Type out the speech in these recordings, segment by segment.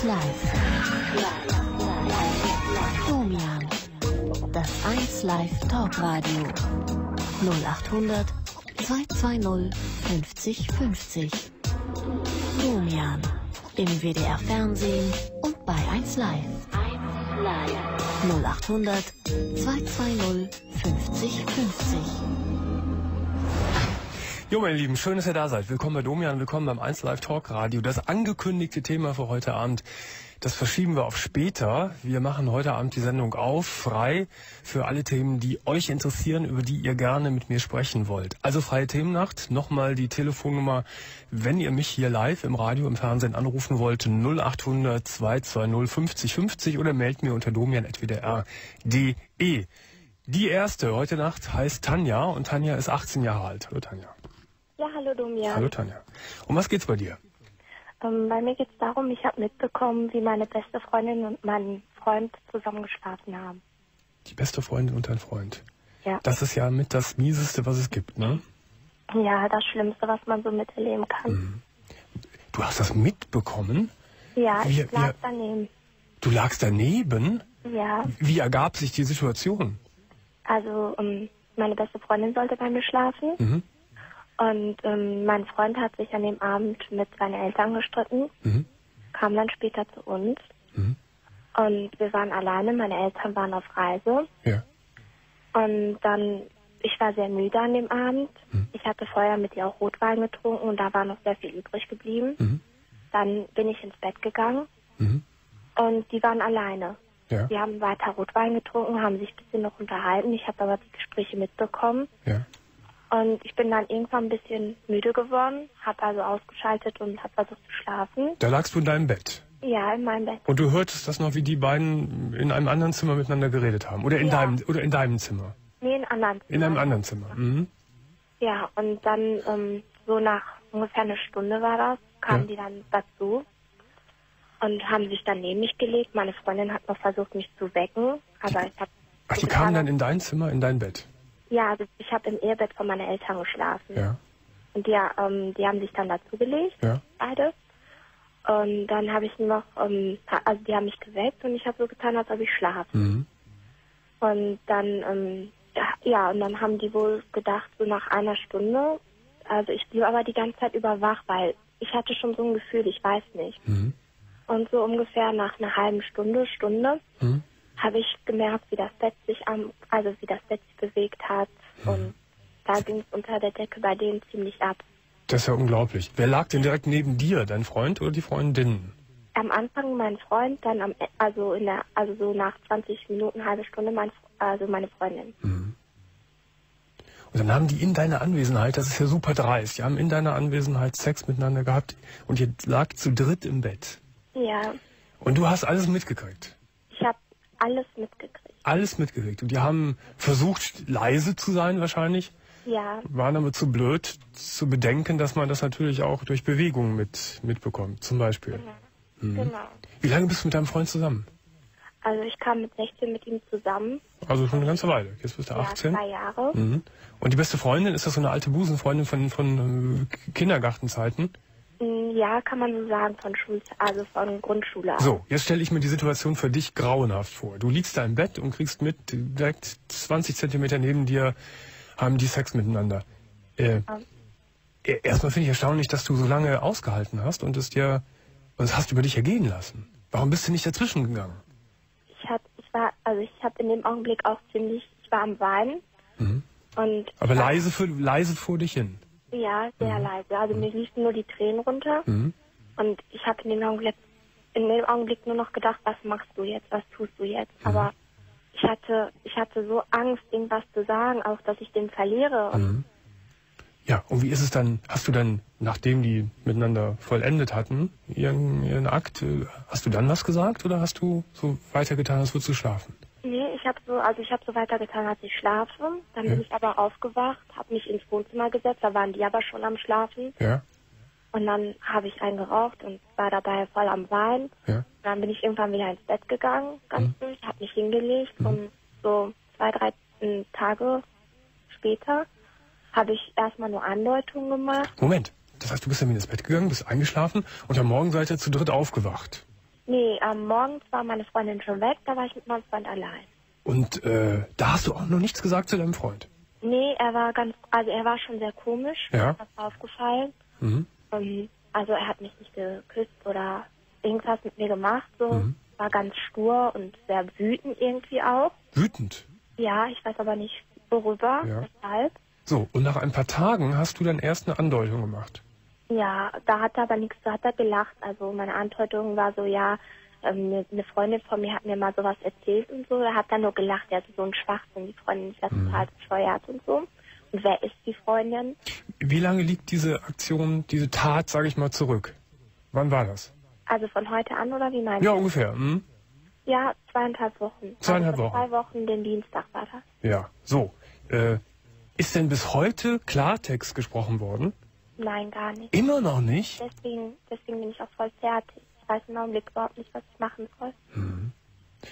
1 Live. Domian. Das 1 Live Talkradio. 0800 220 50 50. Domian. Im WDR Fernsehen und bei 1 Live. 0800 220 50 50. Jo, meine Lieben, schön, dass ihr da seid. Willkommen bei Domian, willkommen beim 1 Live Talk Radio. Das angekündigte Thema für heute Abend, das verschieben wir auf später. Wir machen heute Abend die Sendung auf, frei für alle Themen, die euch interessieren, über die ihr gerne mit mir sprechen wollt. Also freie Themennacht, nochmal die Telefonnummer, wenn ihr mich hier live im Radio, im Fernsehen anrufen wollt, 0800 220 50 50 oder meldet mir unter domian.wdr.de. Die erste heute Nacht heißt Tanja und Tanja ist 18 Jahre alt. Hallo Tanja. Ja, hallo Domian. Hallo Tanja. Um was geht's bei dir? Ähm, bei mir geht es darum, ich habe mitbekommen, wie meine beste Freundin und mein Freund zusammen geschlafen haben. Die beste Freundin und dein Freund. Ja. Das ist ja mit das Mieseste, was es gibt, ne? Ja, das Schlimmste, was man so miterleben kann. Mhm. Du hast das mitbekommen? Ja, Wir- ich lag wir- daneben. Du lagst daneben? Ja, Wie ergab sich die Situation? also ähm, meine beste Freundin sollte bei mir schlafen Mhm. Und ähm, mein Freund hat sich an dem Abend mit seinen Eltern gestritten, Mhm. kam dann später zu uns Mhm. und wir waren alleine, meine Eltern waren auf Reise Ja. Und dann, ich war sehr müde an dem Abend. Mhm. Ich hatte vorher mit ihr auch Rotwein getrunken und da war noch sehr viel übrig geblieben. Mhm. Dann bin ich ins Bett gegangen Mhm. und die waren alleine. Ja. Die haben weiter Rotwein getrunken, haben sich ein bisschen noch unterhalten. Ich habe aber die Gespräche mitbekommen. Ja. Und ich bin dann irgendwann ein bisschen müde geworden, habe also ausgeschaltet und habe versucht zu schlafen. Da lagst du in deinem Bett. Ja, in meinem Bett. Und du hörtest das noch, wie die beiden in einem anderen Zimmer miteinander geredet haben. Oder in Ja. deinem oder in deinem Zimmer. Nee, in anderen In einem anderen Zimmer. Mhm. Ja, und dann ähm, so nach ungefähr eine Stunde war das, kamen Ja. die dann dazu und haben sich dann neben mich gelegt. Meine Freundin hat noch versucht, mich zu wecken, aber ich habe Ach, die kamen dann in dein Zimmer, in dein Bett. Ja, also ich habe im Ehebett von meinen Eltern geschlafen Ja. und die, ähm, die haben sich dann dazu gelegt, Ja. beide. Und dann habe ich noch, ähm, also die haben mich geweckt und ich habe so getan, als ob ich schlafe. Mhm. Und dann, ähm, ja, und dann haben die wohl gedacht, so nach einer Stunde, also ich blieb aber die ganze Zeit über wach, weil ich hatte schon so ein Gefühl, ich weiß nicht. Mhm. Und so ungefähr nach einer halben Stunde, Stunde, Mhm. Habe ich gemerkt, wie das Bett sich am, also wie das Bett sich bewegt hat. Und da ging es unter der Decke bei denen ziemlich ab. Das ist ja unglaublich. Wer lag denn direkt neben dir? Dein Freund oder die Freundin? Am Anfang mein Freund, dann am, E- also in der, also so nach 20 Minuten, halbe Stunde, mein, also meine Freundin. Mhm. Und dann haben die in deiner Anwesenheit, das ist ja super dreist, die haben in deiner Anwesenheit Sex miteinander gehabt und ihr lag zu dritt im Bett. Ja, Und du hast alles mitgekriegt. Alles mitgekriegt. Alles mitgekriegt. Und die haben versucht, leise zu sein wahrscheinlich, Ja, waren aber zu blöd zu bedenken, dass man das natürlich auch durch Bewegungen mit, mitbekommt, zum Beispiel. Mhm. genau. Wie lange bist du mit deinem Freund zusammen? Also ich kam mit 16 mit ihm zusammen. Also schon eine ganze Weile. Jetzt bist du Ja, 18. zwei Jahre. Mhm. Und die beste Freundin, ist das so eine alte Busenfreundin von, von äh, Kindergartenzeiten? Ja, kann man so sagen, von Schul also von Grundschule an. So, jetzt stelle ich mir die Situation für dich grauenhaft vor. Du liegst da im Bett und kriegst mit, direkt 20 Zentimeter neben dir haben die Sex miteinander. Äh, e- Erstmal finde ich erstaunlich, dass du so lange ausgehalten hast und es dir und es hast über dich ergehen lassen. Warum bist du nicht dazwischen gegangen? Ich hab, ich war, also ich habe in dem Augenblick auch ziemlich, ich war am Weinen Mhm. und Aber leise, für, leise vor dich hin. Ja, sehr leise. Also mir liefen nur die Tränen runter Mhm. und ich habe in dem Augenblick in dem Augenblick nur noch gedacht, was machst du jetzt, was tust du jetzt? Aber ich hatte, ich hatte so Angst, irgendwas zu sagen, auch dass ich den verliere. Mhm. Ja, und wie ist es dann, hast du dann, nachdem die miteinander vollendet hatten, ihren, ihren Akt, äh, hast du dann was gesagt oder hast du so weitergetan, als würdest du schlafen? Nee, ich habe so, also ich habe so weitergetan, als ich schlafe. Dann Ja. bin ich aber aufgewacht, habe mich ins Wohnzimmer gesetzt, da waren die aber schon am Schlafen. Ja, Und dann habe ich einen geraucht und war dabei voll am Weinen. ja. Dann bin ich irgendwann wieder ins Bett gegangen, ganz Mhm. ruhig, habe mich hingelegt und so zwei, drei Tage später habe ich erstmal nur Andeutungen gemacht. Moment, das heißt, du bist dann wieder ins Bett gegangen, bist eingeschlafen und am Morgen seid ihr zu dritt aufgewacht. Nee, ähm, morgens war meine Freundin schon weg, da war ich mit meinem Freund allein. Und äh, da hast du auch noch nichts gesagt zu deinem Freund? Nee, er war ganz, also er war schon sehr komisch. Ja. Das war aufgefallen. Mhm. Ähm, also er hat mich nicht geküsst oder irgendwas mit mir gemacht, so. Mhm. War ganz stur und sehr wütend irgendwie auch. Wütend. Ja, ich weiß aber nicht worüber, Ja. weshalb. So, und nach ein paar Tagen hast du dann erst eine Andeutung gemacht. Ja, da hat er aber nichts, da hat er gelacht. Also meine Andeutung war so, ja, ähm, eine eine Freundin von mir hat mir mal sowas erzählt und so. Da hat er nur gelacht, er hatte so einen Schwachsinn, die Freundin ist ja Mhm. total bescheuert und so. Und wer ist die Freundin? Wie lange liegt diese Aktion, diese Tat, sage ich mal, zurück? Wann war das? Also von heute an oder wie meinst Ja, du? ungefähr. Hm? Ja, zweieinhalb Wochen. Zweieinhalb also Wochen. Zwei Wochen, den Dienstag war das. Ja, so. Äh, ist denn bis heute Klartext gesprochen worden? Nein, gar nicht. Immer noch nicht? Deswegen, deswegen bin ich auch voll fertig. Ich weiß im Augenblick überhaupt nicht, was ich machen soll.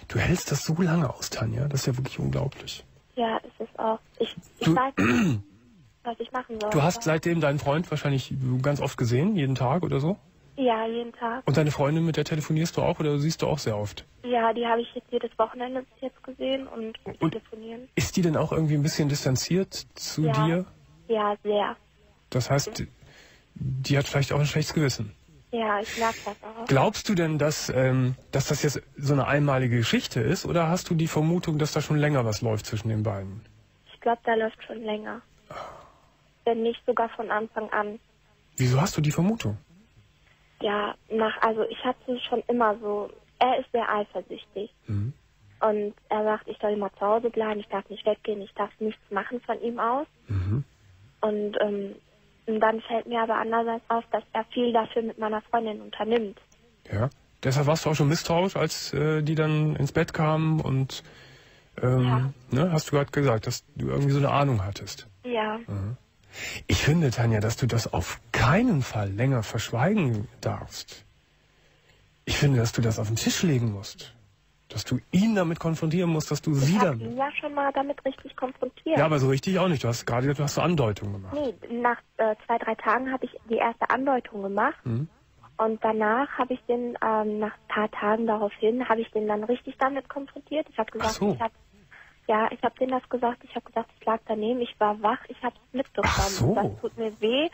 Du hältst das so lange aus, Tanja. Das ist ja wirklich unglaublich. Ja, ist es auch. Ich, ich Du- weiß nicht, was ich machen soll. Du hast seitdem deinen Freund wahrscheinlich ganz oft gesehen, jeden Tag oder so? Ja, jeden Tag. Und deine Freundin, mit der telefonierst du auch oder siehst du auch sehr oft? Ja, die habe ich jetzt jedes Wochenende bis jetzt gesehen und, Und- telefonieren. Ist die denn auch irgendwie ein bisschen distanziert zu Ja. dir? Ja, sehr. Das heißt, die hat vielleicht auch ein schlechtes Gewissen. Ja, ich merke das auch. Glaubst du denn, dass, ähm, dass das jetzt so eine einmalige Geschichte ist oder hast du die Vermutung, dass da schon länger was läuft zwischen den beiden? Ich glaube, da läuft schon länger. Wenn nicht sogar von Anfang an. Wieso hast du die Vermutung? Ja, nach, also ich hatte schon immer so, er ist sehr eifersüchtig. Mhm. Und er sagt, ich soll immer zu Hause bleiben, ich darf nicht weggehen, ich darf nichts machen von ihm aus. Mhm. Und, ähm, und dann fällt mir aber andererseits auf, dass er viel dafür mit meiner Freundin unternimmt. Ja. Deshalb warst du auch schon misstrauisch, als äh, die dann ins Bett kamen und ähm, ne, hast du gerade gesagt, dass du irgendwie so eine Ahnung hattest. Ja, Ich finde, Tanja, dass du das auf keinen Fall länger verschweigen darfst. Ich finde, dass du das auf den Tisch legen musst. Dass du ihn damit konfrontieren musst, dass du ich sie ihn ja schon mal damit richtig konfrontiert. Ja, aber so richtig auch nicht. Du hast gerade gesagt, du hast so Andeutungen gemacht. Nee, nach äh, zwei, drei Tagen habe ich die erste Andeutung gemacht. Mhm. Und danach habe ich den, ähm, nach ein paar Tagen daraufhin, habe ich den dann richtig damit konfrontiert. Ich habe gesagt, so. ich habe ja, ich habe denen das gesagt. Ich habe gesagt, ich lag daneben, ich war wach, ich habe es mitbekommen. So. Das tut mir weh.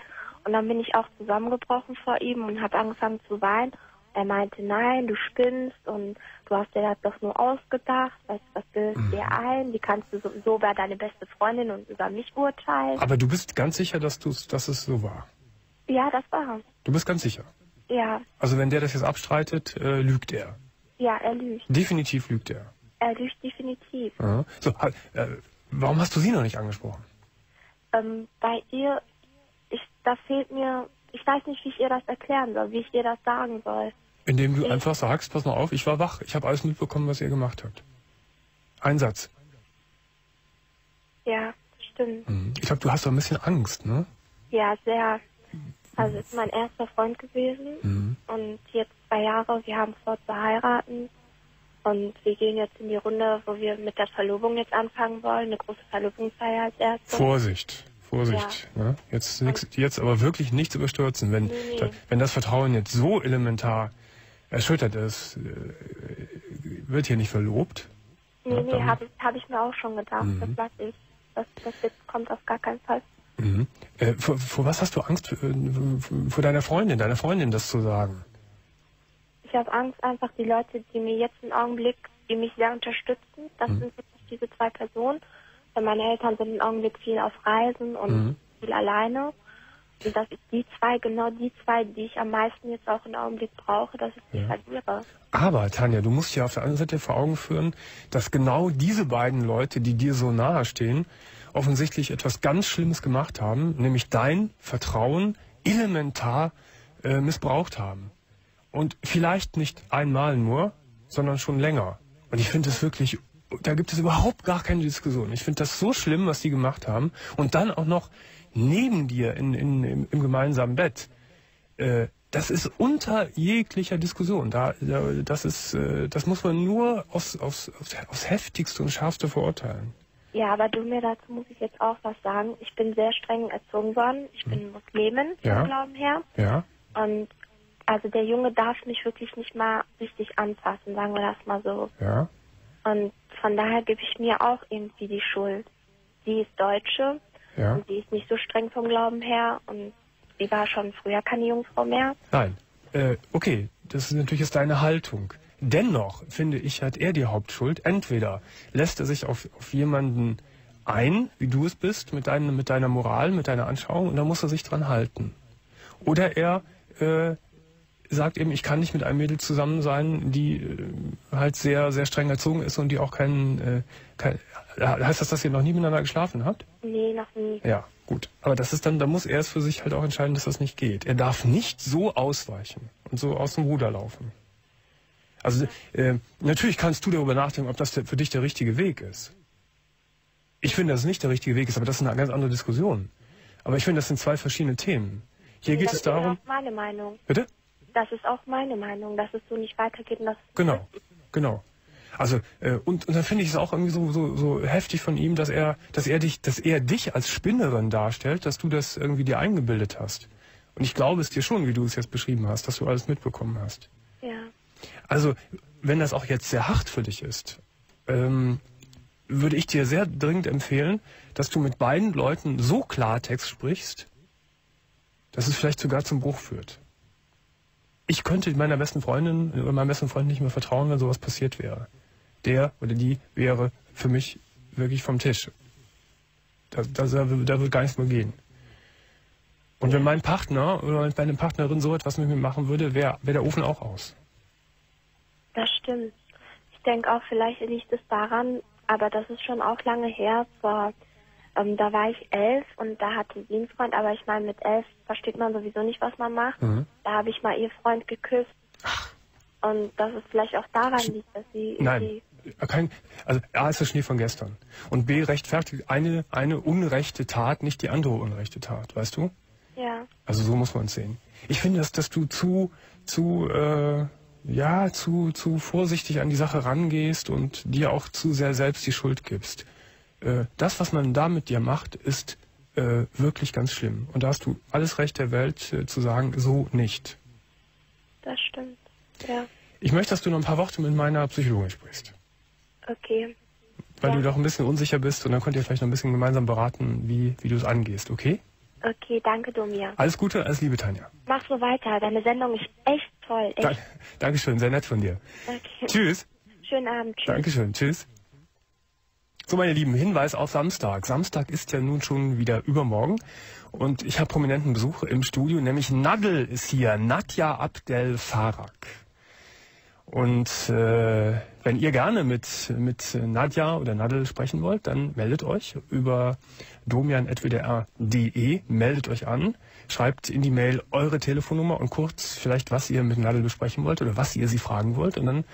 Und dann bin ich auch zusammengebrochen vor ihm und habe angefangen zu weinen. Er meinte, nein, du spinnst und du hast dir das doch nur ausgedacht. Was, was bildest Mhm. du dir ein? Wie kannst du sowieso über deine beste Freundin und über mich urteilen? Aber du bist ganz sicher, dass, du's, dass es so war. Ja, das war. Du bist ganz sicher. Ja, Also wenn der das jetzt abstreitet, äh, lügt er. ja, er lügt. Definitiv lügt er. Er lügt definitiv. Ja. So, äh, warum hast du sie noch nicht angesprochen? Ähm, bei ihr, ich, da fehlt mir, ich weiß nicht, wie ich ihr das erklären soll, wie ich ihr das sagen soll. Indem du einfach sagst, pass mal auf, ich war wach, ich habe alles mitbekommen, was ihr gemacht habt. Ein Satz. Ja, stimmt. Mhm. Ich glaube, du hast doch ein bisschen Angst, ne? Ja, sehr. Also ist mein erster Freund gewesen Mhm. und jetzt zwei Jahre, wir haben vor zu heiraten und wir gehen jetzt in die Runde, wo wir mit der Verlobung jetzt anfangen wollen, eine große Verlobungsfeier als erstes. Vorsicht, Vorsicht. Ne? Jetzt, nix, jetzt aber wirklich nichts überstürzen. Wenn, nee. da, wenn das Vertrauen jetzt so elementar erschüttert ist, äh, wird hier nicht verlobt. Nee, nee, habe ich, hab ich mir auch schon gedacht, Mhm. das lasse ich. Das, das jetzt kommt auf gar keinen Fall. Mhm. Äh, vor, vor was hast du Angst, äh, vor deiner Freundin, deiner Freundin das zu sagen? Ich habe Angst einfach, die Leute, die mir jetzt im Augenblick, die mich sehr unterstützen, das Mhm. sind wirklich diese zwei Personen. Weil meine Eltern sind im Augenblick viel auf Reisen und Mhm. viel alleine. Und dass ich die zwei, genau die zwei, die ich am meisten jetzt auch im Augenblick brauche, dass ich die Ja. verliere. Aber, Tanja, du musst dir auf der anderen Seite vor Augen führen, dass genau diese beiden Leute, die dir so nahe stehen, offensichtlich etwas ganz Schlimmes gemacht haben, nämlich dein Vertrauen elementar äh, missbraucht haben. Und vielleicht nicht einmal nur, sondern schon länger. Und ich finde es wirklich, da gibt es überhaupt gar keine Diskussion. Ich finde das so schlimm, was die gemacht haben. Und dann auch noch neben dir in, in, im, im gemeinsamen Bett. Äh, das ist unter jeglicher Diskussion. Da, da, das, ist, äh, das muss man nur aufs, aufs, aufs, heftigste und schärfste verurteilen. Ja, aber du mir dazu muss ich jetzt auch was sagen. Ich bin sehr streng erzogen worden. Ich bin Muslimin Ja. vom Glauben her. Ja? Und also der Junge darf mich wirklich nicht mal richtig anfassen, sagen wir das mal so. Ja. Und von daher gebe ich mir auch irgendwie die Schuld. Sie ist Deutsche Ja. und sie ist nicht so streng vom Glauben her und sie war schon früher keine Jungfrau mehr. Nein. Äh, okay, das ist natürlich jetzt deine Haltung. Dennoch, finde ich, hat er die Hauptschuld. Entweder lässt er sich auf, auf jemanden ein, wie du es bist, mit, deinem, mit deiner Moral, mit deiner Anschauung, und dann muss er sich dran halten. Oder er äh, sagt eben, ich kann nicht mit einem Mädel zusammen sein, die äh, halt sehr, sehr streng erzogen ist und die auch keinen... Äh, kein, heißt das, dass ihr noch nie miteinander geschlafen habt? Nee, noch nie. Ja, gut. Aber das ist dann, da muss er es für sich halt auch entscheiden, dass das nicht geht. Er darf nicht so ausweichen und so aus dem Ruder laufen. Also äh, natürlich kannst du darüber nachdenken, ob das der, für dich der richtige Weg ist. Ich finde, dass es nicht der richtige Weg ist, aber das ist eine ganz andere Diskussion. Aber ich finde, das sind zwei verschiedene Themen. Hier geht das es darum. ist auch meine Meinung. Bitte? Das ist auch meine Meinung, dass es so nicht weitergeht und dass Genau, genau. Also äh, und, und dann finde ich es auch irgendwie so, so, so heftig von ihm, dass er, dass er dich, dass er dich als Spinnerin darstellt, dass du das irgendwie dir eingebildet hast. Und ich glaube es dir schon, wie du es jetzt beschrieben hast, dass du alles mitbekommen hast. ja. Also, wenn das auch jetzt sehr hart für dich ist, ähm, würde ich dir sehr dringend empfehlen, dass du mit beiden Leuten so Klartext sprichst, dass es vielleicht sogar zum Bruch führt. Ich könnte meiner besten Freundin oder meinem besten Freund nicht mehr vertrauen, wenn sowas passiert wäre. Der oder die wäre für mich wirklich vom Tisch. Da, da, da wird gar nichts mehr gehen. Und wenn mein Partner oder meine Partnerin so etwas mit mir machen würde, wäre wär der Ofen auch aus. Das stimmt. Ich denke auch, vielleicht liegt es daran, aber das ist schon auch lange her. Vor, ähm, da war ich elf und da hatte sie einen Freund, aber ich meine, mit elf versteht man sowieso nicht, was man macht. Mhm. Da habe ich mal ihr Freund geküsst. Und das ist vielleicht auch daran liegt, dass sie Nein. Irgendwie- Kein, also A ist der Schnee von gestern. Und B rechtfertigt eine, eine unrechte Tat, nicht die andere unrechte Tat, weißt du? Ja, Also so muss man es sehen. Ich finde, dass, dass du zu, zu, äh, ja, zu, zu vorsichtig an die Sache rangehst und dir auch zu sehr selbst die Schuld gibst. Äh, das, was man da mit dir macht, ist äh, wirklich ganz schlimm. Und da hast du alles Recht der Welt äh, zu sagen, so nicht. das stimmt. Ja, Ich möchte, dass du noch ein paar Worte mit meiner Psychologin sprichst. Okay. Weil Ja. du doch ein bisschen unsicher bist und dann könnt ihr vielleicht noch ein bisschen gemeinsam beraten, wie, wie du es angehst, okay? Okay, danke, Domir. Alles Gute, alles Liebe, Tanja. Mach so weiter. Deine Sendung ist echt toll. Da, Echt. Dankeschön, sehr nett von dir. Okay. Tschüss. Schönen Abend. Tschüss. Dankeschön, tschüss. So, meine Lieben, Hinweis auf Samstag. Samstag ist ja nun schon wieder übermorgen und ich habe prominenten Besuch im Studio, nämlich Nadel ist hier, Nadja Abdel Farag. Und äh, wenn ihr gerne mit, mit Nadja oder Nadel sprechen wollt, dann meldet euch über domian.wdr.de, meldet euch an, schreibt in die Mail eure Telefonnummer und kurz vielleicht, was ihr mit Nadel besprechen wollt oder was ihr sie fragen wollt. Und dann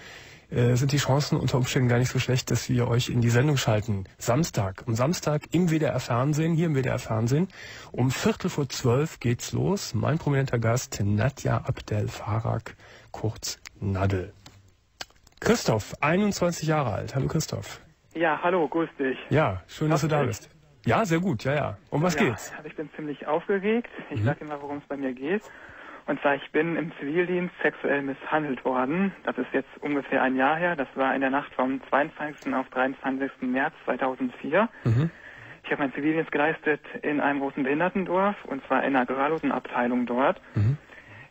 äh, sind die Chancen unter Umständen gar nicht so schlecht, dass wir euch in die Sendung schalten. Samstag, am Samstag im WDR Fernsehen, hier im WDR Fernsehen, um Viertel vor zwölf geht's los. Mein prominenter Gast, Nadja Abdel Farag, kurz Nadel. Christoph, 21 Jahre alt. Hallo Christoph. Ja, hallo, grüß dich. Ja, schön, dass du da Hast bist. Ja, sehr gut, ja, ja. Um was ja, geht's? Also ich bin ziemlich aufgeregt. Ich Mhm. sag dir mal, worum es bei mir geht. Und zwar, ich bin im Zivildienst sexuell misshandelt worden. Das ist jetzt ungefähr ein Jahr her. Das war in der Nacht vom 22. auf 23. März 2004. Mhm. Ich habe meinen Zivildienst geleistet in einem großen Behindertendorf und zwar in einer Gehörlosenabteilung dort. Mhm.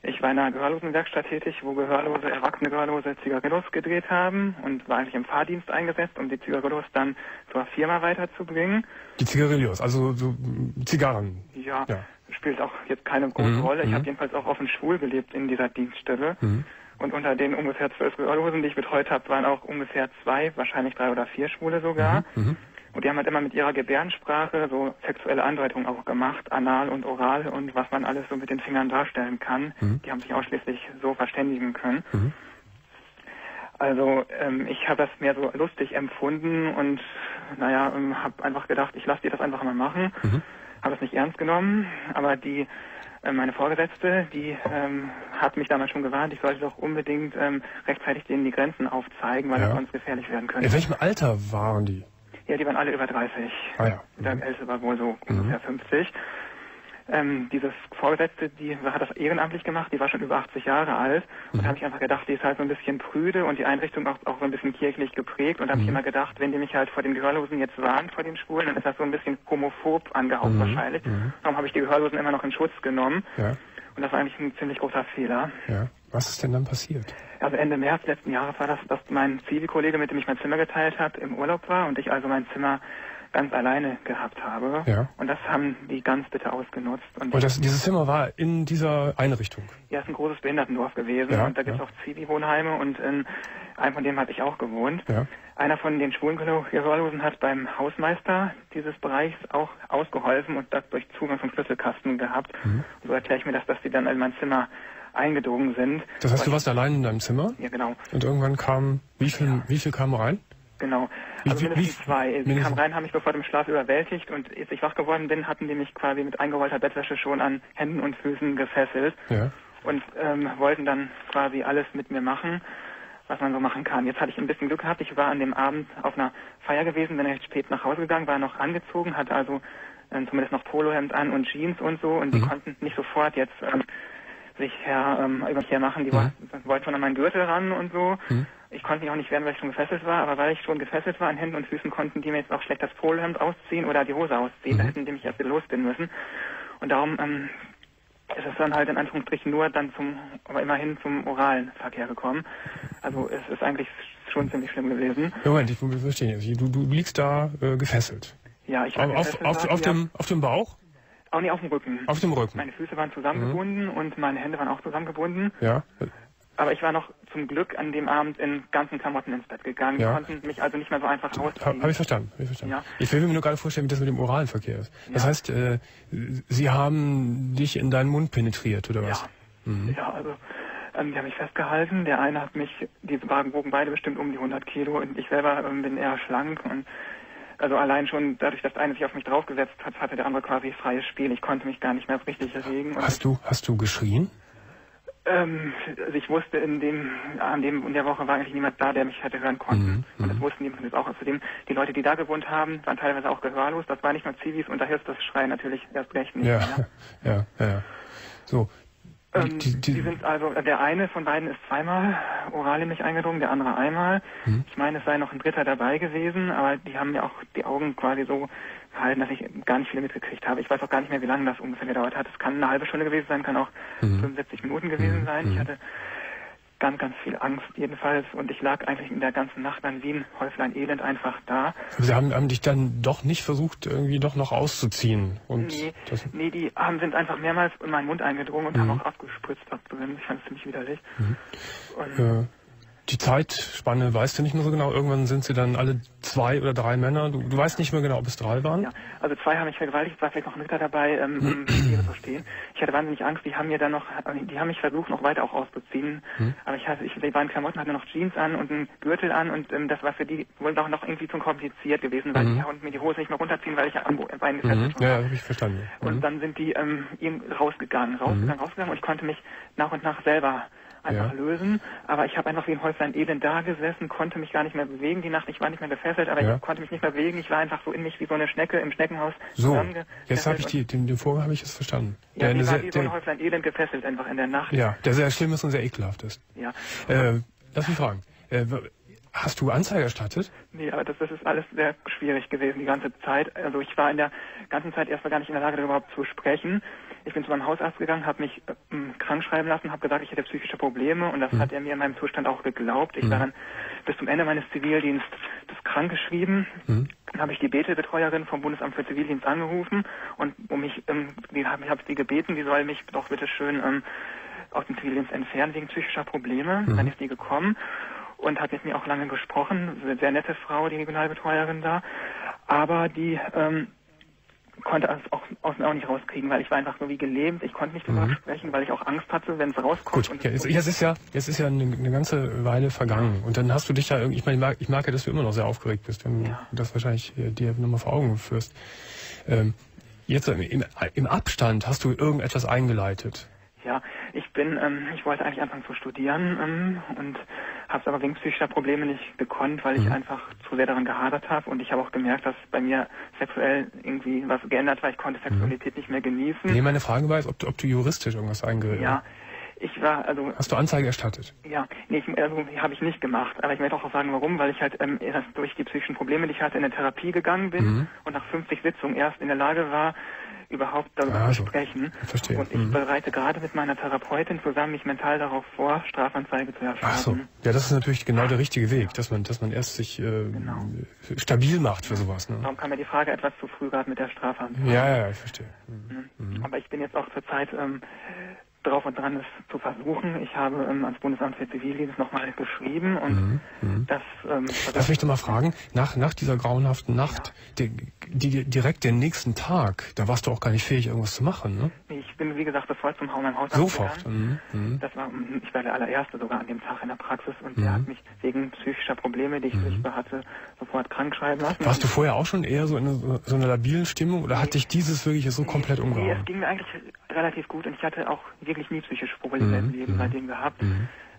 Ich war in einer Gehörlosenwerkstatt tätig, wo Gehörlose, erwachsene Gehörlose Zigarillos gedreht haben und war eigentlich im Fahrdienst eingesetzt, um die Zigarillos dann zur Firma weiterzubringen. Die Zigarillos, also so mm, Zigarren. Ja, Ja. spielt auch jetzt keine große Mhm, Rolle. Ich mhm. habe jedenfalls auch offen schwul gelebt in dieser Dienststelle. Mhm. Und unter den ungefähr zwölf Gehörlosen, die ich betreut habe, waren auch ungefähr zwei, wahrscheinlich drei oder vier Schwule sogar. Mhm. Und die haben halt immer mit ihrer Gebärdensprache so sexuelle Andeutungen auch gemacht, anal und oral und was man alles so mit den Fingern darstellen kann. Mhm. Die haben sich ausschließlich so verständigen können. Mhm. Also ähm, ich habe das mehr so lustig empfunden und naja, ähm, habe einfach gedacht, ich lasse die das einfach mal machen. Mhm. Habe das nicht ernst genommen, aber die äh, meine Vorgesetzte, die ähm, hat mich damals schon gewarnt, ich sollte doch unbedingt ähm, rechtzeitig denen die Grenzen aufzeigen, weil Ja. das sonst gefährlich werden In könnte. welchem Alter waren die? Ja, die waren alle über 30. Ah ja. Der Mhm. älteste war wohl so ungefähr 50. ähm, dieses Vorgesetzte, die hat das ehrenamtlich gemacht, die war schon über 80 Jahre alt. Und Mhm. da habe ich einfach gedacht, die ist halt so ein bisschen prüde und die Einrichtung auch, auch so ein bisschen kirchlich geprägt. Und da habe ich Mhm. immer gedacht, wenn die mich halt vor den Gehörlosen jetzt warnt, vor den Schwulen, dann ist das so ein bisschen homophob angehaucht Mhm. wahrscheinlich. Mhm. Darum habe ich die Gehörlosen immer noch in Schutz genommen. Ja, Und das war eigentlich ein ziemlich großer Fehler. ja. Was ist denn dann passiert? Also Ende März letzten Jahres war das, dass mein Zivilkollege, mit dem ich mein Zimmer geteilt habe, im Urlaub war und ich also mein Zimmer ganz alleine gehabt habe. Ja. Und das haben die ganz bitte ausgenutzt. Und Und das, dieses Zimmer war in dieser Einrichtung. ja, ist ein großes Behindertendorf gewesen Ja, und da gibt es ja. auch Zivi-Wohnheime und in einem von denen habe ich auch gewohnt. Ja. Einer von den schwulen Gehörlosen hat beim Hausmeister dieses Bereichs auch ausgeholfen und das durch Zugang zum Schlüsselkasten gehabt. Mhm. Und so erkläre ich mir das, dass die dann in mein Zimmer eingedrungen sind. Das heißt, du warst allein in deinem Zimmer Ja, genau. und irgendwann kam, wie viel, wie viel kam rein? Genau. Wie- Also mindestens wie- zwei. Sie kamen rein, haben mich sofort im Schlaf überwältigt und als ich wach geworden bin, hatten die mich quasi mit eingerollter Bettwäsche schon an Händen und Füßen gefesselt Ja. und ähm, wollten dann quasi alles mit mir machen, was man so machen kann. Jetzt hatte ich ein bisschen Glück gehabt. Ich war an dem Abend auf einer Feier gewesen, bin recht spät nach Hause gegangen, war noch angezogen, hatte also ähm, zumindest noch Polohemd an und Jeans und so und die Mhm. konnten nicht sofort jetzt ähm, sich her, ähm, über mich hermachen. Die Mhm. wollten, wollten schon an meinen Gürtel ran und so. Mhm. Ich konnte mich auch nicht wehren, weil ich schon gefesselt war, aber weil ich schon gefesselt war an Händen und Füßen, konnten die mir jetzt auch schlecht das Polohemd ausziehen oder die Hose ausziehen. Da Mhm. hätten die mich erst wieder losbinden müssen. Und darum ähm, ist es dann halt in Anführungsstrichen nur dann zum, aber immerhin zum oralen Verkehr gekommen. Also es ist eigentlich schon ziemlich schlimm gewesen. Moment, ich verstehe nicht. Du, du liegst da äh, gefesselt. Ja, ich war Auf, auf, auf, ja, dem, auf dem Bauch? Auch nicht auf dem Rücken. Auf dem Rücken? Meine Füße waren zusammengebunden und meine Hände waren auch zusammengebunden. Ja. Aber ich war noch zum Glück an dem Abend in ganzen Klamotten ins Bett gegangen. Ja. Die konnten mich also nicht mehr so einfach Habe ausziehen. hab ich verstanden. Hab ich verstanden. Ja. Ich will mir nur gerade vorstellen, wie das mit dem oralen Verkehr ist. Das Ja. heißt, äh, sie haben dich in deinen Mund penetriert, oder was? Ja, ja also ähm, die haben mich festgehalten. Der eine hat mich, die Wagen wogen beide bestimmt um die 100 Kilo und ich selber ähm, bin eher schlank und also allein schon dadurch, dass der eine sich auf mich draufgesetzt hat, hatte der andere quasi freies Spiel. Ich konnte mich gar nicht mehr richtig regen. Hast du, hast du geschrien? ähm, also ich wusste in dem, an dem, in der Woche war eigentlich niemand da, der mich hätte hören konnten. Mhm, Und das mhm. wussten die übrigens auch. Außerdem, die Leute, die da gewohnt haben, waren teilweise auch gehörlos. Das war nicht nur Zivis und da hilft das Schreien natürlich erst recht nicht. Ja, ja. ja. So. Ähm, die, die, die, sind also, äh, der eine von beiden ist zweimal oral in mich eingedrungen, der andere einmal. Mhm. Ich meine, es sei noch ein dritter dabei gewesen, aber die haben mir auch die Augen quasi so gehalten, dass ich gar nicht viel mitgekriegt habe. Ich weiß auch gar nicht mehr, wie lange das ungefähr gedauert hat. Es kann eine halbe Stunde gewesen sein, kann auch Mhm. 75 Minuten gewesen Mhm. sein. Ich Mhm. hatte ganz, ganz viel Angst jedenfalls und ich lag eigentlich in der ganzen Nacht dann wie ein Häuflein Elend einfach da. sie haben, haben dich dann doch nicht versucht, irgendwie doch noch auszuziehen. Und Nee, nee, die haben, sind einfach mehrmals in meinen Mund eingedrungen und Mhm. haben auch abgespritzt ab drin. Ich fand es ziemlich widerlich. Und, äh, die Zeitspanne weißt du nicht mehr so genau. Irgendwann sind sie dann alle zwei oder drei Männer. Du, du weißt nicht mehr genau, ob es drei waren. Ja, also zwei haben mich vergewaltigt, war vielleicht noch ein dritter dabei, ähm, Tiere zu stehen. Ich hatte wahnsinnig Angst, die haben mir dann noch, die haben mich versucht, noch weiter auch auszuziehen. Hm. Aber ich hatte, ich, die beiden Klamotten hatten noch Jeans an und einen Gürtel an und ähm, das war für die wohl doch noch irgendwie zu kompliziert gewesen, weil Mhm. die konnten mir die Hose nicht mehr runterziehen, weil ich ja am Bein Mhm. gefesselt Ja, war. ja, habe ich verstanden. Und Mhm. dann sind die ähm, rausgegangen, rausgegangen, rausgegangen und ich konnte mich nach und nach selber einfach Ja. lösen. Aber ich habe einfach wie ein Häuflein Elend da gesessen, konnte mich gar nicht mehr bewegen die Nacht. Ich war nicht mehr gefesselt, aber Ja. ich konnte mich nicht mehr bewegen. Ich war einfach so in mich wie so eine Schnecke im Schneckenhaus. So, jetzt habe ich die, den, den Vorgang habe ich jetzt verstanden. Ja, eine die war sehr- wie so ein der, Häuflein Elend gefesselt einfach in der Nacht. ja, der sehr schlimm ist und sehr ekelhaft ist. Ja. Äh, lass mich fragen. Äh, hast du Anzeige erstattet? Nee, aber das, das ist alles sehr schwierig gewesen die ganze Zeit. Also ich war in der ganzen Zeit erstmal gar nicht in der Lage, darüber überhaupt zu sprechen. Ich bin zu meinem Hausarzt gegangen, habe mich ähm, krank schreiben lassen, habe gesagt, ich hätte psychische Probleme und das Mhm. hat er mir in meinem Zustand auch geglaubt. Ich war dann bis zum Ende meines Zivildienstes krank geschrieben. Mhm. Dann habe ich die Betelbetreuerin vom Bundesamt für Zivildienst angerufen und um mich, ähm, die habe ich hab sie gebeten, die soll mich doch bitte schön ähm, aus dem Zivildienst entfernen wegen psychischer Probleme. Mhm. Dann ist die gekommen und hat mit mir auch lange gesprochen. Eine Sehr nette Frau, die Regionalbetreuerin da. Aber die ähm, konnte es auch, auch nicht rauskriegen, weil ich war einfach so wie gelähmt. Ich konnte nicht drüber Mhm. sprechen, weil ich auch Angst hatte, wenn es rauskommt. Gut, ja, jetzt, jetzt ist ja, jetzt ist ja eine, eine ganze Weile vergangen. Und dann hast du dich ja irgendwie, ich meine, ich merke, ich merke, dass du immer noch sehr aufgeregt bist, wenn Ja. du das wahrscheinlich äh, dir nochmal vor Augen führst. Ähm, jetzt im, im Abstand hast du irgendetwas eingeleitet. Ja, Ich bin, ähm, ich wollte eigentlich anfangen zu studieren ähm, und habe es aber wegen psychischer Probleme nicht gekonnt, weil ich Mhm. einfach zu sehr daran gehadert habe und ich habe auch gemerkt, dass bei mir sexuell irgendwie was geändert war. Ich konnte Sexualität nicht mehr genießen. Nee, meine Frage war jetzt, ob du, ob du juristisch irgendwas einge... Ja, ich war also Hast du Anzeige erstattet? ja, nee, ich, also habe ich nicht gemacht. Aber ich möchte auch sagen, warum, weil ich halt ähm, erst durch die psychischen Probleme, die ich hatte, in eine Therapie gegangen bin Mhm. und nach 50 Sitzungen erst in der Lage war, überhaupt darüber Ah, zu so. sprechen. Verstehe. Und ich Mhm. bereite gerade mit meiner Therapeutin zusammen mich mental darauf vor, Strafanzeige zu erstatten. Ach so. Ja, das ist natürlich genau der richtige Weg, dass man, dass man erst sich äh, Genau. stabil macht für sowas. Ne? Darum kam mir die Frage etwas zu früh gerade mit der Strafanzeige. Ja, ja, ja, ich verstehe. Mhm. Aber ich bin jetzt auch zurzeit ähm, drauf und dran, es zu versuchen. Ich habe ähm, ans Bundesamt für Zivildienst nochmal geschrieben und das... Ähm, Darf ich doch mal fragen, nach, nach dieser grauenhaften Nacht, die, die, direkt den nächsten Tag, da warst du auch gar nicht fähig, irgendwas zu machen, ne? ich bin, wie gesagt, sofort zum Haus meinem Haus Sofort. Mhm. Mhm. Das war, mm, ich war der allererste sogar an dem Tag in der Praxis und Mhm. der hat mich wegen psychischer Probleme, die ich sichtbar hatte, sofort krank schreiben lassen. Warst du vorher auch schon eher so in so, einer labilen Stimmung oder hat dich dieses wirklich so komplett Nee, es umgehauen? ging mir eigentlich relativ gut und ich hatte auch wirklich nie psychische Probleme Mhm, im Leben mhm. seitdem gehabt.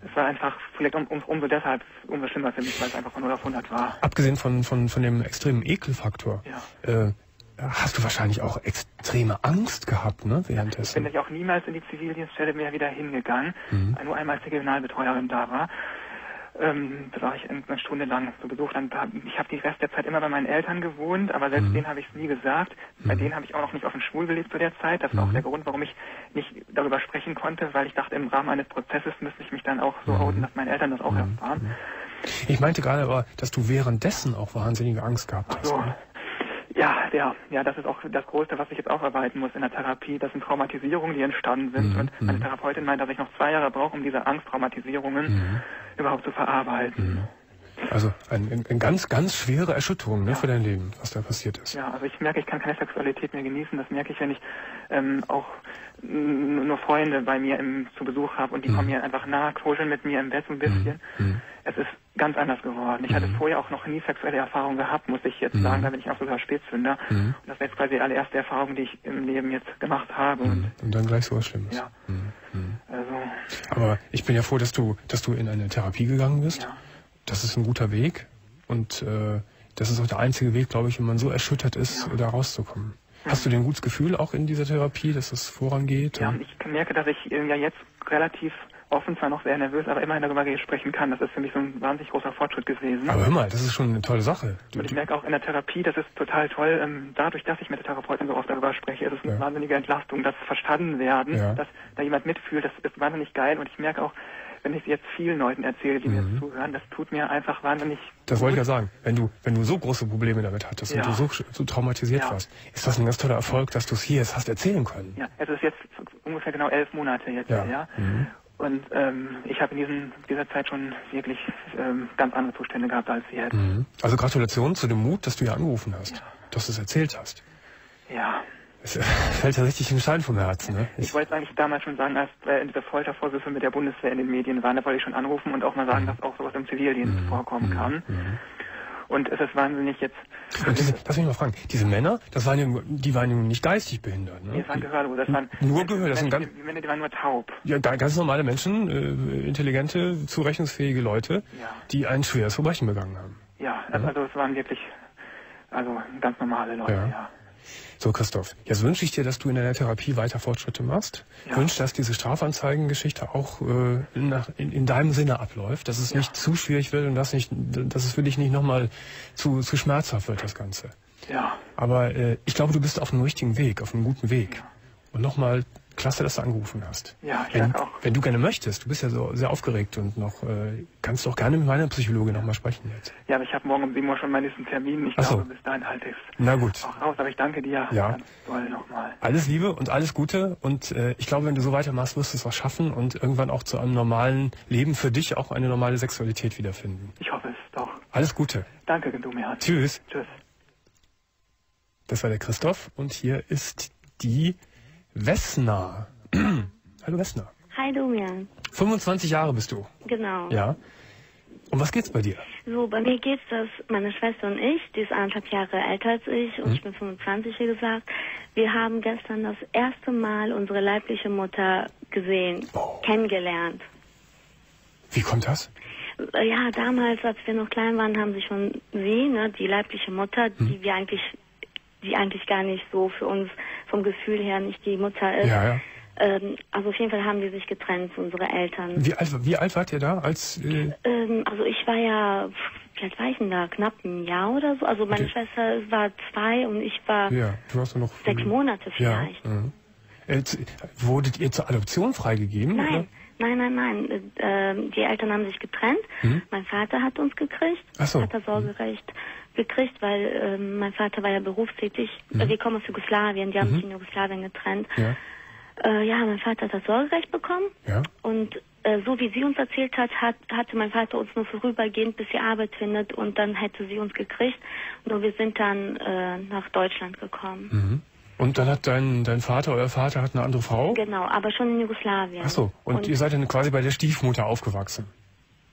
Es war einfach vielleicht um, um, umso deshalb umso schlimmer für mich, weil es einfach von 0 auf 100 war. Abgesehen von, von, von dem extremen Ekelfaktor, Ja. äh, hast du wahrscheinlich auch extreme Angst gehabt, ne, Ich bin währenddessen? ich auch niemals in die Zivildienststelle mehr wieder hingegangen, Mhm. nur einmal als Regionalbetreuerin da war. Ähm, da war ich eine Stunde lang zu Besuch. Dann, ich habe die Rest der Zeit immer bei meinen Eltern gewohnt, aber selbst Mhm. denen habe ich es nie gesagt. Bei denen habe ich auch noch nicht offen schwul gelebt zu der Zeit. Das war Mhm. auch der Grund, warum ich nicht darüber sprechen konnte, weil ich dachte, im Rahmen eines Prozesses müsste ich mich dann auch so Mhm. outen, dass meine Eltern das auch erfahren. Ich meinte gerade aber, dass du währenddessen auch wahnsinnige Angst gehabt hast. So. ne? Ja, ja, ja, das ist auch das Größte, was ich jetzt auch arbeiten muss in der Therapie. Das sind Traumatisierungen, die entstanden sind. Mhm, Und meine mhm. Therapeutin meint, dass ich noch zwei Jahre brauche, um diese Angsttraumatisierungen Mhm. überhaupt zu verarbeiten. Also ein, ein, ein ganz, ganz schwere Erschütterung ne, für dein Leben, was da passiert ist. Ja, also ich merke, ich kann keine Sexualität mehr genießen. Das merke ich, wenn ich ähm, auch nur Freunde bei mir im, zu Besuch habe und die Mhm. kommen mir einfach nah, kuscheln mit mir im Bett so ein bisschen. Mhm. Es ist ganz anders geworden. Ich hatte Mhm. vorher auch noch nie sexuelle Erfahrung gehabt, muss ich jetzt Mhm. sagen. Da bin ich auch sogar Spätzünder. Mhm. Und das ist jetzt quasi die allererste Erfahrung, die ich im Leben jetzt gemacht habe. Und Mhm. Und dann gleich so was Schlimmes. Ja. Mhm. Mhm. also, Aber ich bin ja froh, dass du, dass du in eine Therapie gegangen bist. ja. Das ist ein guter Weg. Und äh, das ist auch der einzige Weg, glaube ich, wenn man so erschüttert ist, da rauszukommen. Hast du denn ein gutes Gefühl auch in dieser Therapie, dass es vorangeht? Ja, und ich merke, dass ich äh, ja jetzt relativ offen, zwar noch sehr nervös, aber immerhin darüber sprechen kann. Das ist für mich so ein wahnsinnig großer Fortschritt gewesen. Aber hör mal, das ist schon eine tolle Sache. Und ich merke auch in der Therapie, das ist total toll, ähm, dadurch, dass ich mit der Therapeutin so oft darüber spreche, ist es eine Ja. wahnsinnige Entlastung, das verstanden werden, Ja. dass da jemand mitfühlt, das ist wahnsinnig geil und ich merke auch, wenn ich es jetzt vielen Leuten erzähle, die mir Mhm. zuhören, das tut mir einfach wahnsinnig das wollte ich ja gut. sagen. Wenn du, wenn du so große Probleme damit hattest und Ja. du so, so traumatisiert Ja. warst, ist das ein ganz toller Erfolg, dass du es hier jetzt hast erzählen können. Ja, es ist jetzt ungefähr genau elf Monate jetzt, Ja. ja. Mhm. Und ähm, ich habe in diesen, dieser Zeit schon wirklich ähm, ganz andere Zustände gehabt als jetzt. Mhm. Also Gratulation zu dem Mut, dass du hier angerufen hast, dass du es erzählt hast. Ja. Es äh, fällt ja richtig ein Stein vom Herzen. Ne? Ich wollte es eigentlich damals schon sagen, als äh, diese Foltervorwürfe mit der Bundeswehr in den Medien waren, da wollte ich schon anrufen und auch mal Mhm. sagen, dass auch sowas im Zivildienst vorkommen kann. Und es ist wahnsinnig jetzt, Und diese, lass mich mal fragen, diese Männer, das waren die waren nicht geistig behindert. Ne? die waren gehörlos, das waren Nur Gehör, das sind ganz- die, Männer, die waren nur taub. Ja, ga- ganz normale Menschen, äh, intelligente, zurechnungsfähige Leute, Ja. die ein schweres Verbrechen begangen haben. Ja, also es waren wirklich, also ganz normale Leute, Ja. ja. So, Christoph, jetzt wünsche ich dir, dass du in deiner Therapie weiter Fortschritte machst. Ja. Wünsche, dass diese Strafanzeigengeschichte auch äh, nach, in, in deinem Sinne abläuft, dass es nicht zu schwierig wird und dass, nicht, dass es für dich nicht nochmal zu, zu schmerzhaft wird, das Ganze. Ja, Aber äh, ich glaube, du bist auf einem richtigen Weg, auf einem guten Weg. Und nochmal, klasse, dass du angerufen hast. Ja, ich wenn, auch. wenn du gerne möchtest, du bist ja so sehr aufgeregt und noch, äh, kannst du auch gerne mit meiner Psychologin nochmal sprechen jetzt. ja, aber ich habe morgen um 7 Uhr schon meinen nächsten Termin. Ich Ach so. glaube, bis dahin halte ich es Na gut. auch raus. Aber ich danke dir Ja. ganz doll nochmal. Alles Liebe und alles Gute und äh, ich glaube, wenn du so weitermachst, wirst du es auch schaffen und irgendwann auch zu einem normalen Leben für dich auch eine normale Sexualität wiederfinden. Ich hoffe es doch. Alles Gute. Danke, Domian. Tschüss. Tschüss. Das war der Christoph und hier ist die Wessner. Hallo Wessner. Hi Domian. 25 Jahre bist du. Genau. Ja. Um was geht's bei dir? So, bei mir geht's, dass meine Schwester und ich, die ist anderthalb Jahre älter als ich und Mhm. ich bin 25, wie gesagt, wir haben gestern das erste Mal unsere leibliche Mutter gesehen, Oh. kennengelernt. Wie kommt das? Ja, damals, als wir noch klein waren, haben sie schon sie, ne, die leibliche Mutter, Hm. die wir eigentlich, die eigentlich gar nicht so für uns vom Gefühl her nicht die Mutter ist. Ja, ja. Ähm, also auf jeden Fall haben die sich getrennt, unsere Eltern. Wie alt, wie alt wart ihr da? Als äh, Ähm, also ich war ja, wie alt war ich denn da? Knapp ein Jahr oder so. Also meine Okay. Schwester war zwei und ich war ja, du doch noch sechs Monate Ja. vielleicht. mhm. Äh, z- wurdet ihr zur Adoption freigegeben? Nein, Oder? nein, nein, nein. Äh, ähm, die Eltern haben sich getrennt. Mhm. Mein Vater hat uns gekriegt. So. Hat das Sorgerecht gekriegt, weil ähm, mein Vater war ja berufstätig. Mhm. Äh, Wir kommen aus Jugoslawien. Die haben sich in Jugoslawien getrennt. Ja. Äh, ja, mein Vater hat das Sorgerecht bekommen. Ja. Und äh, so wie sie uns erzählt hat, hat, hatte mein Vater uns nur vorübergehend, bis sie Arbeit findet und dann hätte sie uns gekriegt. Nur wir sind dann äh, nach Deutschland gekommen. Mhm. Und dann hat dein, dein Vater, euer Vater hat eine andere Frau? Genau, aber schon in Jugoslawien. Ach so, und, ihr seid dann quasi bei der Stiefmutter aufgewachsen?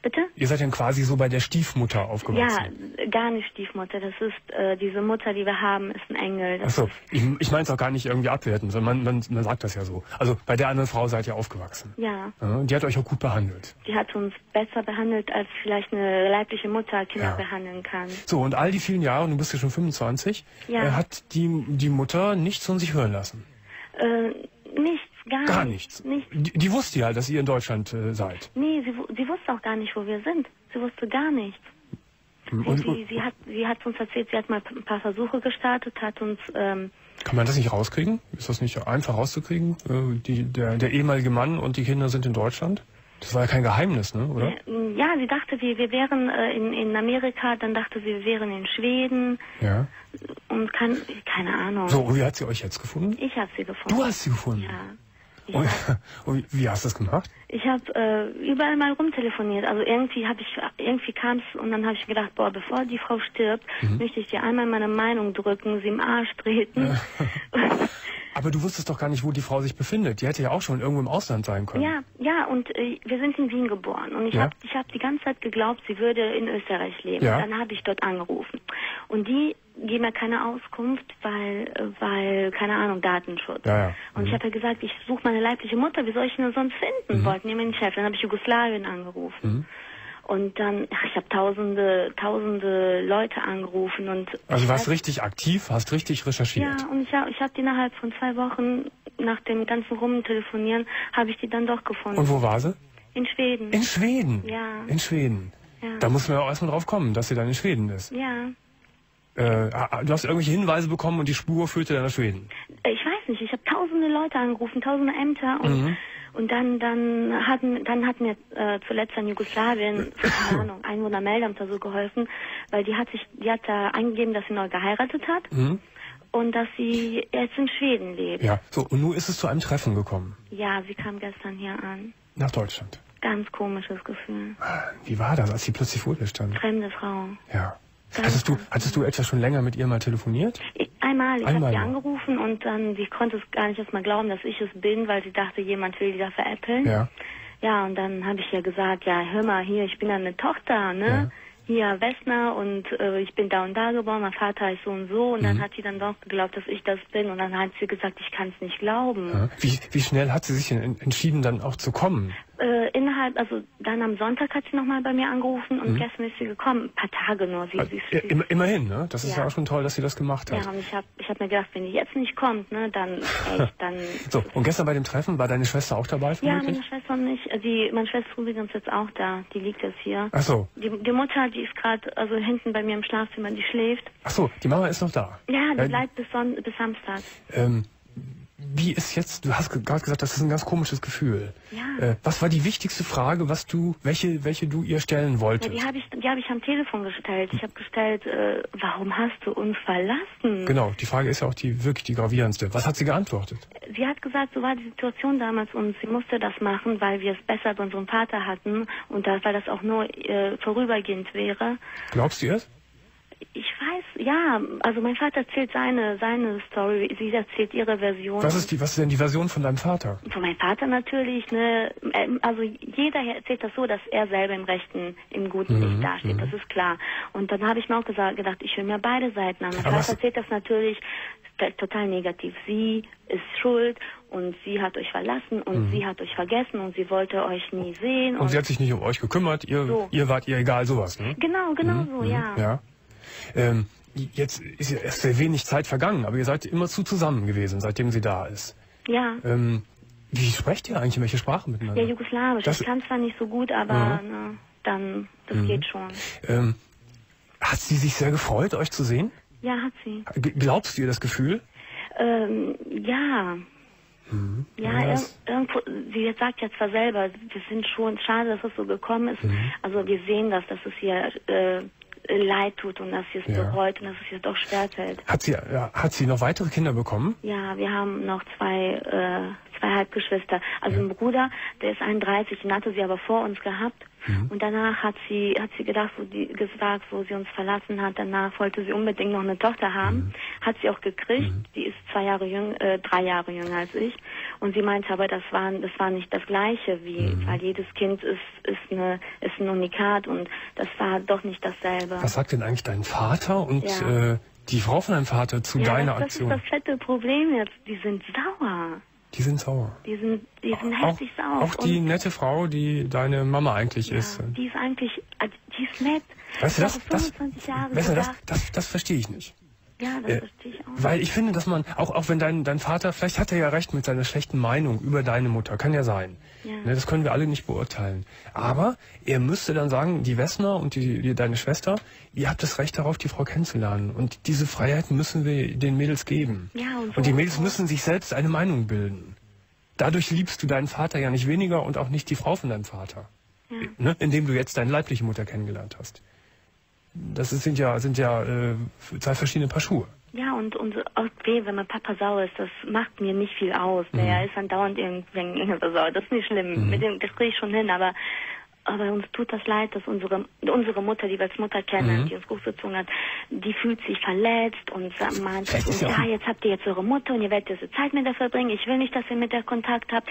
Bitte? Ihr seid dann quasi so bei der Stiefmutter aufgewachsen? Ja, gar nicht Stiefmutter. Das ist äh, diese Mutter, die wir haben, ist ein Engel. Das Achso, ich, ich meine es auch gar nicht irgendwie abwerten, sondern man, man, man sagt das ja so. Also bei der anderen Frau seid ihr aufgewachsen. ja, Ja, die hat euch auch gut behandelt. die hat uns besser behandelt, als vielleicht eine leibliche Mutter Kinder Ja. behandeln kann. So, und all die vielen Jahre, und du bist ja schon 25, Ja. äh, hat die, die Mutter nichts von sich hören lassen. Äh, nichts, gar, Gar nichts. nichts. Die, die wusste ja, dass ihr in Deutschland äh, seid. Nee, sie, sie wusste auch gar nicht, wo wir sind. Sie wusste gar nichts. Und, sie, sie, hat, sie hat uns erzählt, sie hat mal ein paar Versuche gestartet, hat uns, ähm, kann man das nicht rauskriegen? Ist das nicht einfach rauszukriegen? Äh, die, der, der ehemalige Mann und die Kinder sind in Deutschland? Das war ja kein Geheimnis, ne? oder? äh, ja, sie dachte, wir, wir wären äh, in, in Amerika, dann dachte sie, wir wären in Schweden Ja. und kann, keine Ahnung. So, und wie hat sie euch jetzt gefunden? Ich habe sie gefunden. Du hast sie gefunden. Ja. Und, und wie hast du das gemacht? Ich habe äh, überall mal rumtelefoniert. Also irgendwie habe ich irgendwie kam es und dann habe ich gedacht, boah, bevor die Frau stirbt, Mhm. möchte ich dir einmal meine Meinung drücken, sie im Arsch treten. Aber du wusstest doch gar nicht, wo die Frau sich befindet. Die hätte ja auch schon irgendwo im Ausland sein können. ja, ja, und äh, wir sind in Wien geboren und ich Ja. habe ich hab die ganze Zeit geglaubt, sie würde in Österreich leben. Ja. Dann habe ich dort angerufen und die geben mir keine Auskunft, weil weil keine Ahnung Datenschutz. Ja, ja. Und ich Mhm. habe ja gesagt, ich suche meine leibliche Mutter, wie soll ich denn sonst finden? Wollten die mir nicht helfen. Dann habe ich Jugoslawien angerufen. Mhm. Und dann, ach, ich habe tausende, tausende Leute angerufen und Also warst richtig aktiv, hast richtig recherchiert. ja, und ich habe ich hab die innerhalb von zwei Wochen nach dem ganzen Rumtelefonieren habe ich die dann doch gefunden. Und wo war sie? In Schweden. In Schweden. Ja. In Schweden. Ja. Da muss man ja auch erstmal drauf kommen, dass sie dann in Schweden ist. ja. Äh, du hast irgendwelche Hinweise bekommen und die Spur führte dann nach Schweden. Ich weiß nicht, ich habe tausende Leute angerufen, tausende Ämter und Mhm. und dann dann hatten dann hat mir äh, zuletzt an Jugoslawien keine Ahnung Einwohnermeldeamt so geholfen, weil die hat sich die hat da eingegeben, dass sie neu geheiratet hat Mhm. und dass sie jetzt in Schweden lebt. Ja, so, und nun ist es zu einem Treffen gekommen. Ja, sie kam gestern hier an. Nach Deutschland. Ganz komisches Gefühl. Wie war das, als sie plötzlich vor dir stand? Fremde Frau. Ja. Hattest du, hattest du etwa schon länger mit ihr mal telefoniert? Einmal, ich habe sie angerufen und dann, sie konnte es gar nicht erst mal glauben, dass ich es bin, weil sie dachte, jemand will die da veräppeln. Ja. Ja, und dann habe ich ja gesagt, ja, hör mal, hier, ich bin eine Tochter, ne? Ja. Hier, Wessner und äh, ich bin da und da geboren, mein Vater ist so und so. Und Mhm. dann hat sie dann doch geglaubt, dass ich das bin. Und dann hat sie gesagt, ich kann es nicht glauben. Ja. Wie, wie schnell hat sie sich entschieden, dann auch zu kommen? Äh, innerhalb, also dann am Sonntag hat sie nochmal bei mir angerufen und gestern ist sie gekommen. Ein paar Tage nur. Sie, Mhm. Also, sie, sie, immer, immerhin, ne? Das ist ja. Ja. auch schon toll, dass sie das gemacht hat. ja, und ich habe ich hab mir gedacht, wenn die jetzt nicht kommt, ne, dann echt, dann... So, und gestern bei dem Treffen war deine Schwester auch dabei, ja, meine Schwester und ich, äh, die, meine Schwester ist übrigens jetzt auch da, die liegt jetzt hier. Ach so, Die, die Mutter, die ist gerade also hinten bei mir im Schlafzimmer, die schläft. ach so, die Mama ist noch da. Ja, die Ja, bleibt bis, Son bis Samstag. Ähm, wie ist jetzt, du hast ge- gerade gesagt, das ist ein ganz komisches Gefühl. Ja. Äh, was war die wichtigste Frage, was du, welche, welche du ihr stellen Ja, wolltest? die habe ich, die hab ich am Telefon gestellt. Ich habe gestellt, äh, warum hast du uns verlassen? Genau, die Frage ist ja auch die wirklich die gravierendste. Was hat sie geantwortet? Sie hat gesagt, so war die Situation damals und sie musste das machen, weil wir es besser bei unserem Vater hatten und das, weil das auch nur äh, vorübergehend wäre. Glaubst du es? Ich weiß ja, also mein Vater erzählt seine, seine Story, sie erzählt ihre Version. Was ist, die, was ist denn die Version von deinem Vater? Von meinem Vater natürlich, ne, ähm, also jeder erzählt das so, dass er selber im Rechten, im guten Licht dasteht, das ist klar. Und dann habe ich mir auch gesagt, gedacht, ich will mir beide Seiten an. Mein Aber Vater erzählt das natürlich total negativ. Sie ist schuld und sie hat euch verlassen und sie hat euch vergessen und sie wollte euch nie sehen. Und sie hat sich nicht um euch gekümmert, ihr, So. ihr wart ihr egal, sowas, ne? genau, genau so, ja. Ja. Ähm, jetzt ist ja erst sehr wenig Zeit vergangen, aber ihr seid immer zu zusammen gewesen, seitdem sie da ist. Ja. Ähm, wie sprecht ihr eigentlich? In welche Sprache miteinander? Ja, Jugoslawisch. Das- ich kann zwar nicht so gut, aber ne, dann, das geht schon. ähm, hat sie sich sehr gefreut, euch zu sehen? Ja, hat sie. Glaubst du ihr das Gefühl? Ähm, ja. Ja, Ja, das- irgendwo, sie jetzt sagt ja zwar selber, wir sind schon schade, dass es so gekommen ist. Mhm. Also wir sehen das, dass es ihr äh, leid tut und dass sie es Ja. bereut und dass es ihr doch schwerfällt. Hat sie, ja, hat sie noch weitere Kinder bekommen? Ja, wir haben noch zwei, äh, zwei Halbgeschwister. Also ein Bruder, der ist 31, den hatte sie aber vor uns gehabt. Mhm. Und danach hat sie, hat sie gedacht, wo die gesagt, wo sie uns verlassen hat, danach wollte sie unbedingt noch eine Tochter haben. Mhm. Hat sie auch gekriegt. Die ist zwei Jahre jünger, äh, drei Jahre jünger als ich. Und sie meinte aber, das war, das war nicht das Gleiche, wie, Mhm. weil jedes Kind ist, ist eine, ist ein Unikat und das war doch nicht dasselbe. Was sagt denn eigentlich dein Vater und Ja. äh, die Frau von deinem Vater zu ja, deiner das, das Aktion? ist das fette Problem jetzt. Die sind sauer. Die sind sauer. Die sind, die sind Auch, heftig sauer. auch die Und- nette Frau, die deine Mama eigentlich ist. Ja, die ist eigentlich, äh, die ist nett. Weißt du, das, das, 25 Jahre weißt du, das, das, das verstehe ich nicht. Ja, das Äh, verstehe ich auch. Weil ich finde, dass man, auch, auch wenn dein, dein Vater, vielleicht hat er ja recht mit seiner schlechten Meinung über deine Mutter, kann ja sein. Ja. Ne, das können wir alle nicht beurteilen. Aber er müsste dann sagen, die Wessner und die, die, deine Schwester, ihr habt das Recht darauf, die Frau kennenzulernen. Und diese Freiheit müssen wir den Mädels geben. Ja, und so- und die Mädels müssen sich selbst eine Meinung bilden. Dadurch liebst du deinen Vater ja nicht weniger und auch nicht die Frau von deinem Vater. Ja. Ne? Indem du jetzt deine leibliche Mutter kennengelernt hast. Das sind ja, sind ja äh, zwei verschiedene Paar Schuhe. Ja, und, und okay, wenn mein Papa sauer ist, das macht mir nicht viel aus. Der ist dann dauernd irgendwann sauer. Das ist nicht schlimm. Mit dem, das kriege ich schon hin, aber aber uns tut das leid, dass unsere unsere Mutter, die wir als Mutter kennen, die uns großgezogen hat, die fühlt sich verletzt und meint, und, ja ja, jetzt habt ihr jetzt eure Mutter und ihr werdet diese Zeit mit der verbringen. Ich will nicht, dass ihr mit der Kontakt habt.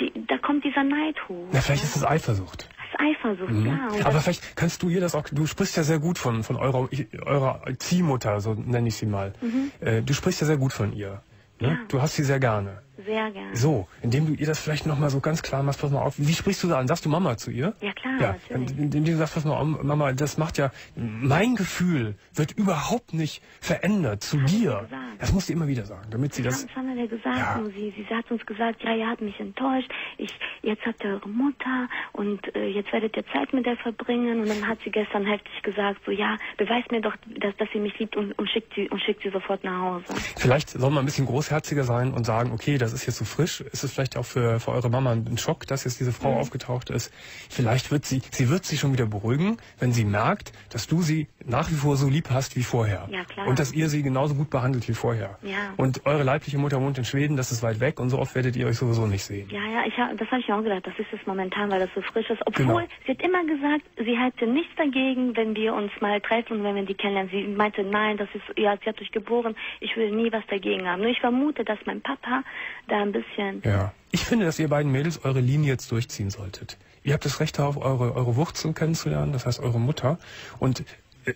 Die, da kommt dieser Neid hoch. Na, vielleicht ist es Eifersucht. Eifersucht, ja. Und Aber vielleicht kannst du ihr das auch, du sprichst ja sehr gut von, von eurer, eurer Ziehmutter, so nenne ich sie mal. Äh, du sprichst ja sehr gut von ihr. Ne? Ja. Du hast sie sehr gerne. Sehr gerne. So, indem du ihr das vielleicht nochmal so ganz klar machst, pass mal auf, wie sprichst du da an? Sagst du Mama zu ihr? Ja, klar, ja, natürlich. Indem du sagst, pass mal auf, Mama, das macht ja, mein Gefühl wird überhaupt nicht verändert zu ich dir. Das musst du immer wieder sagen, damit sie Ja, das, das haben wir gesagt. Ja. Sie, sie hat uns gesagt, ja, ihr habt mich enttäuscht. Ich, jetzt habt ihr eure Mutter und äh, jetzt werdet ihr Zeit mit der verbringen. Und dann hat sie gestern heftig gesagt, so ja, beweist mir doch, dass, dass sie mich liebt und, und schickt sie und schickt sie sofort nach Hause. Vielleicht soll man ein bisschen großherziger sein und sagen, okay, das ist jetzt so frisch. Ist es vielleicht auch für, für eure Mama ein Schock, dass jetzt diese Frau Mhm. aufgetaucht ist? Vielleicht wird sie, sie wird sich schon wieder beruhigen, wenn sie merkt, dass du sie nach wie vor so lieb hast wie vorher. Ja, klar. Und dass ihr sie genauso gut behandelt wie vorher. Ja. Und eure leibliche Mutter wohnt in Schweden, das ist weit weg und so oft werdet ihr euch sowieso nicht sehen. Ja, ja, ich hab, das habe ich mir auch gedacht. Das ist es momentan, weil das so frisch ist. Obwohl, Genau. sie hat immer gesagt, sie hätte nichts dagegen, wenn wir uns mal treffen und wenn wir die kennenlernen. Sie meinte, nein, das ist, ja, sie hat euch geboren. Ich würde nie was dagegen haben. Nur ich vermute, dass mein Papa da ein bisschen Ja. Ich finde, dass ihr beiden Mädels eure Linie jetzt durchziehen solltet. Ihr habt das Recht darauf, eure, eure Wurzeln kennenzulernen, das heißt eure Mutter. Und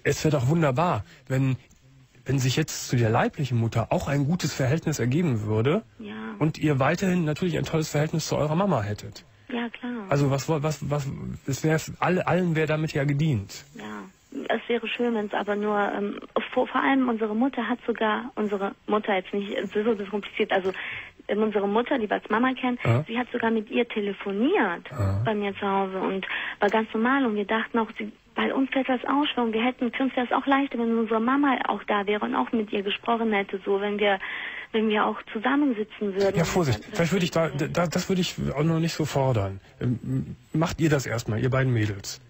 es wäre doch wunderbar, wenn, wenn sich jetzt zu der leiblichen Mutter auch ein gutes Verhältnis ergeben würde Ja. und ihr weiterhin natürlich ein tolles Verhältnis zu eurer Mama hättet. Ja, klar. Also was, was, was, es wäre, alle, allen wäre damit ja gedient. ja. Es wäre schön, wenn es aber nur, ähm, vor, vor allem unsere Mutter hat sogar, unsere Mutter jetzt nicht, es ist so kompliziert, also unsere Mutter, die wir als Mama kennen, Ja. sie hat sogar mit ihr telefoniert Ja. bei mir zu Hause und war ganz normal und wir dachten auch, sie, bei uns fällt das auch schwer und wir hätten, für uns wäre es auch leichter, wenn unsere Mama auch da wäre und auch mit ihr gesprochen hätte, so, wenn wir, wenn wir auch zusammensitzen würden. Ja, Vorsicht. Vielleicht würde ich da, da, das würde ich auch noch nicht so fordern. Ähm, Macht ihr das erstmal, ihr beiden Mädels.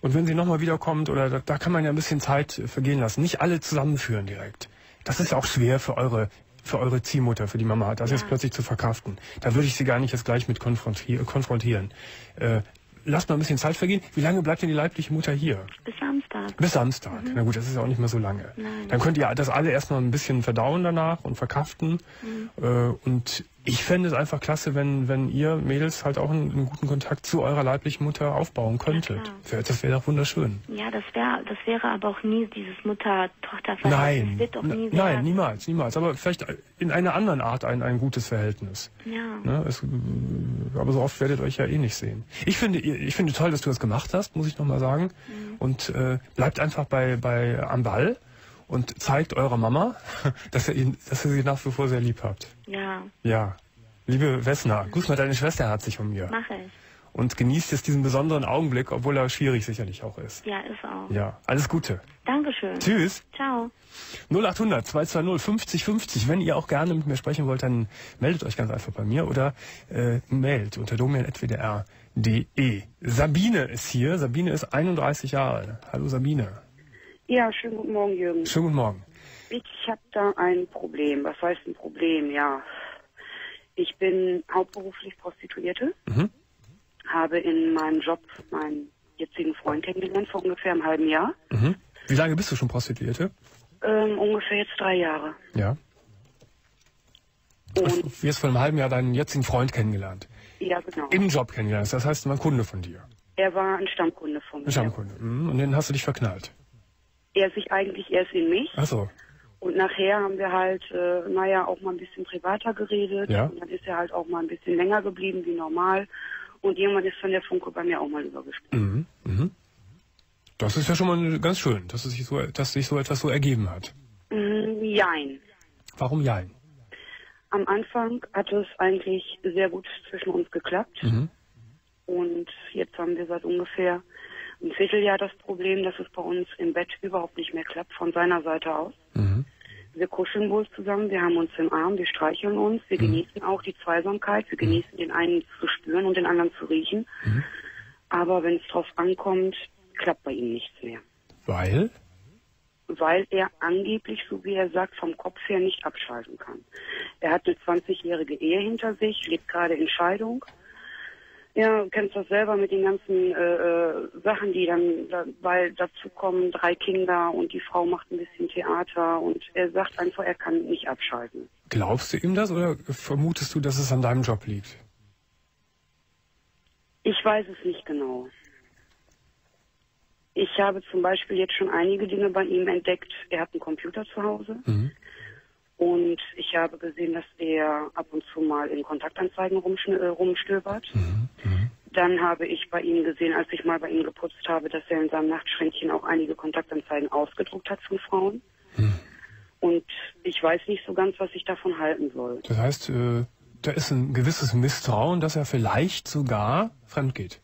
Und wenn sie nochmal wiederkommt, oder da, da kann man ja ein bisschen Zeit vergehen lassen. Nicht alle zusammenführen direkt. Das ist ja auch schwer für eure, für eure Ziehmutter, für die Mama, das Ja. jetzt plötzlich zu verkraften. Da würde ich sie gar nicht jetzt gleich mit konfrontier konfrontieren. Äh, lasst mal ein bisschen Zeit vergehen. Wie lange bleibt denn die leibliche Mutter hier? Bis Samstag. Bis Samstag. Na gut, das ist ja auch nicht mehr so lange. Mhm. Nein. Dann könnt ihr das alle erstmal ein bisschen verdauen danach und verkraften. Mhm. Äh, und ich fände es einfach klasse, wenn, wenn ihr Mädels halt auch einen, einen guten Kontakt zu eurer leiblichen Mutter aufbauen könntet. klar. das wäre doch wunderschön. Ja, das wäre das wäre aber auch nie dieses Mutter-Tochter-Verhältnis. Nein, Das wird doch nie nein, werden. niemals, niemals. Aber vielleicht in einer anderen Art ein, ein gutes Verhältnis. Ja. Ne? Es, aber so oft werdet ihr euch ja eh nicht sehen. Ich finde, ich finde toll, dass du das gemacht hast, muss ich nochmal sagen. Mhm. Und äh, bleibt einfach bei, bei am Ball und zeigt eurer Mama, dass ihr, ihn, dass ihr sie nach wie vor sehr lieb habt. Ja, Ja. Liebe Wessner, grüß mal deine Schwester herzlich von mir. mache ich. Und genießt jetzt diesen besonderen Augenblick, obwohl er schwierig sicherlich auch ist. Ja, ist auch. Ja, alles Gute. Dankeschön. Tschüss. Ciao. 0800 220 50 50. Wenn ihr auch gerne mit mir sprechen wollt, dann meldet euch ganz einfach bei mir oder äh, mailt unter domain.wdr.de. Sabine ist hier. Sabine ist 31 Jahre alt. Hallo Sabine. Ja, schönen guten Morgen, Jürgen. Schönen guten Morgen. Ich habe da ein Problem. Was heißt ein Problem? Ja, ich bin hauptberuflich Prostituierte, Mhm. habe in meinem Job meinen jetzigen Freund kennengelernt vor ungefähr einem halben Jahr. Mhm. Wie lange bist du schon Prostituierte? Ähm, ungefähr jetzt drei Jahre. Ja. Und Du hast vor einem halben Jahr deinen jetzigen Freund kennengelernt. ja, genau. Im Job kennengelernt. Das heißt, er war ein Kunde von dir. Er war ein Stammkunde von Ein mir. Stammkunde. Mhm. Und den hast du dich verknallt. Er sich eigentlich erst in mich. Ach so. Und nachher haben wir halt, äh, naja, auch mal ein bisschen privater geredet. Ja. Und dann ist er halt auch mal ein bisschen länger geblieben wie normal. Und irgendwann ist dann der Funke bei mir auch mal übergesprungen. Mhm. Mhm. Das ist ja schon mal ganz schön, dass, es sich so, dass sich so etwas so ergeben hat. Mm, Jein. Warum jein? Am Anfang hat es eigentlich sehr gut zwischen uns geklappt. Mhm. Und jetzt haben wir seit ungefähr einem Vierteljahr das Problem, dass es bei uns im Bett überhaupt nicht mehr klappt von seiner Seite aus. Mhm. Wir kuscheln wohl zusammen, wir haben uns im Arm, wir streicheln uns, wir genießen auch die Zweisamkeit, wir genießen den einen zu spüren und den anderen zu riechen. Aber wenn es drauf ankommt, klappt bei ihm nichts mehr. Weil? weil er angeblich, so wie er sagt, vom Kopf her nicht abschalten kann. Er hat eine 20-jährige Ehe hinter sich, lebt gerade in Scheidung. Ja, du kennst das selber mit den ganzen äh, äh, Sachen, die dann, da, weil dazu kommen drei Kinder und die Frau macht ein bisschen Theater und er sagt einfach, er kann nicht abschalten. Glaubst du ihm das oder vermutest du, dass es an deinem Job liegt? Ich weiß es nicht genau. Ich habe zum Beispiel jetzt schon einige Dinge bei ihm entdeckt. Er hat einen Computer zu Hause. Mhm. Und ich habe gesehen, dass er ab und zu mal in Kontaktanzeigen äh, rumstöbert. Mhm. Dann habe ich bei ihm gesehen, als ich mal bei ihm geputzt habe, dass er in seinem Nachtschränkchen auch einige Kontaktanzeigen ausgedruckt hat von Frauen. Mhm. Und ich weiß nicht so ganz, was ich davon halten soll. Das heißt, äh, da ist ein gewisses Misstrauen, dass er vielleicht sogar fremd geht.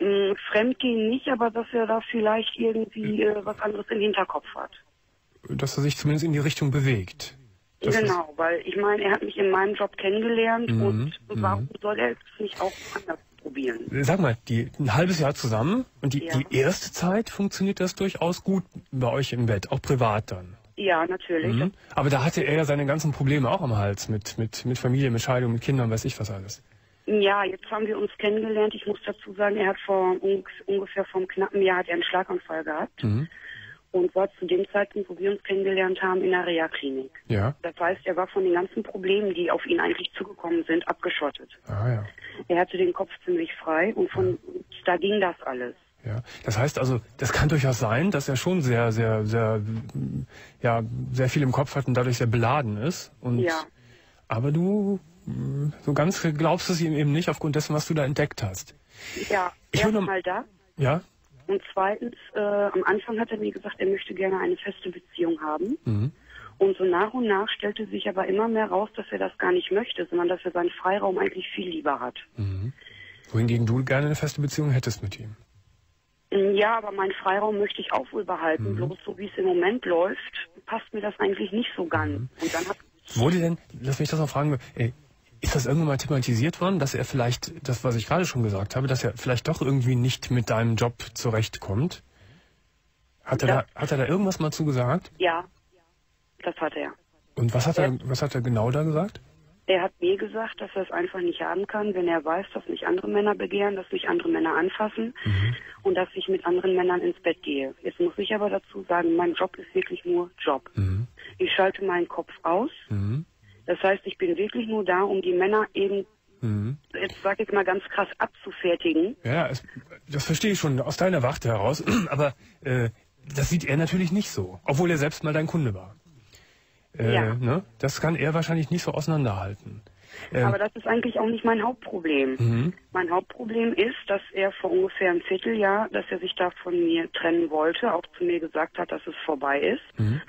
Mm, Fremdgehen nicht, aber dass er da vielleicht irgendwie äh, was anderes im Hinterkopf hat. Dass er sich zumindest in die Richtung bewegt. Das genau, weil ich meine, er hat mich in meinem Job kennengelernt Mhm, und mhm. warum soll er es nicht auch anders probieren? Sag mal, die, ein halbes Jahr zusammen und die, Ja. die erste Zeit funktioniert das durchaus gut bei euch im Bett, auch privat dann. Ja, natürlich. Mhm. Aber da hatte er ja seine ganzen Probleme auch am Hals mit, mit, mit Familie, mit Scheidung, mit Kindern, weiß ich was alles. Ja, jetzt haben wir uns kennengelernt. Ich muss dazu sagen, er hat vor ung ungefähr vor einem knappen Jahr hat er einen Schlaganfall gehabt Mhm. Und war zu dem Zeitpunkt, wo wir uns kennengelernt haben, in der Reha-Klinik. Ja. Das heißt, er war von den ganzen Problemen, die auf ihn eigentlich zugekommen sind, abgeschottet. Ah ja. Er hatte den Kopf ziemlich frei und von und da ging das alles. Ja, das heißt also, das kann durchaus sein, dass er schon sehr, sehr, sehr, ja, sehr viel im Kopf hat und dadurch sehr beladen ist. Und, Ja. Aber du, mm, so ganz glaubst es ihm eben nicht aufgrund dessen, was du da entdeckt hast. Ja, Ich will noch- erstmal das. Ja? Und zweitens, äh, am Anfang hat er mir gesagt, er möchte gerne eine feste Beziehung haben. Mhm. Und so nach und nach stellte sich aber immer mehr raus, dass er das gar nicht möchte, sondern dass er seinen Freiraum eigentlich viel lieber hat. Mhm. Wohingegen du gerne eine feste Beziehung hättest mit ihm. Mm, Ja, aber meinen Freiraum möchte ich auch wohl behalten. Bloß so wie es im Moment läuft, passt mir das eigentlich nicht so ganz. Und dann hat Wurde denn, lass mich das noch fragen, ey, ist das irgendwann mal thematisiert worden, dass er vielleicht, das was ich gerade schon gesagt habe, dass er vielleicht doch irgendwie nicht mit deinem Job zurechtkommt? Hat er, Ja. da, hat er da irgendwas mal zu gesagt? ja, das hat er. Und was hat er, was hat er genau da gesagt? Er hat mir gesagt, dass er es einfach nicht haben kann, wenn er weiß, dass mich andere Männer begehren, dass mich andere Männer anfassen und dass ich mit anderen Männern ins Bett gehe. Jetzt muss ich aber dazu sagen, mein Job ist wirklich nur Job. Ich schalte meinen Kopf aus. Das heißt, ich bin wirklich nur da, um die Männer eben, jetzt sage ich mal ganz krass, abzufertigen. Ja, es, das verstehe ich schon aus deiner Warte heraus, aber äh, das sieht er natürlich nicht so, obwohl er selbst mal dein Kunde war. Äh, Ja. ne? Das kann er wahrscheinlich nicht so auseinanderhalten. Ähm, Aber das ist eigentlich auch nicht mein Hauptproblem. Mhm. Mein Hauptproblem ist, dass er vor ungefähr einem Vierteljahr, dass er sich da von mir trennen wollte, auch zu mir gesagt hat, dass es vorbei ist. Mhm.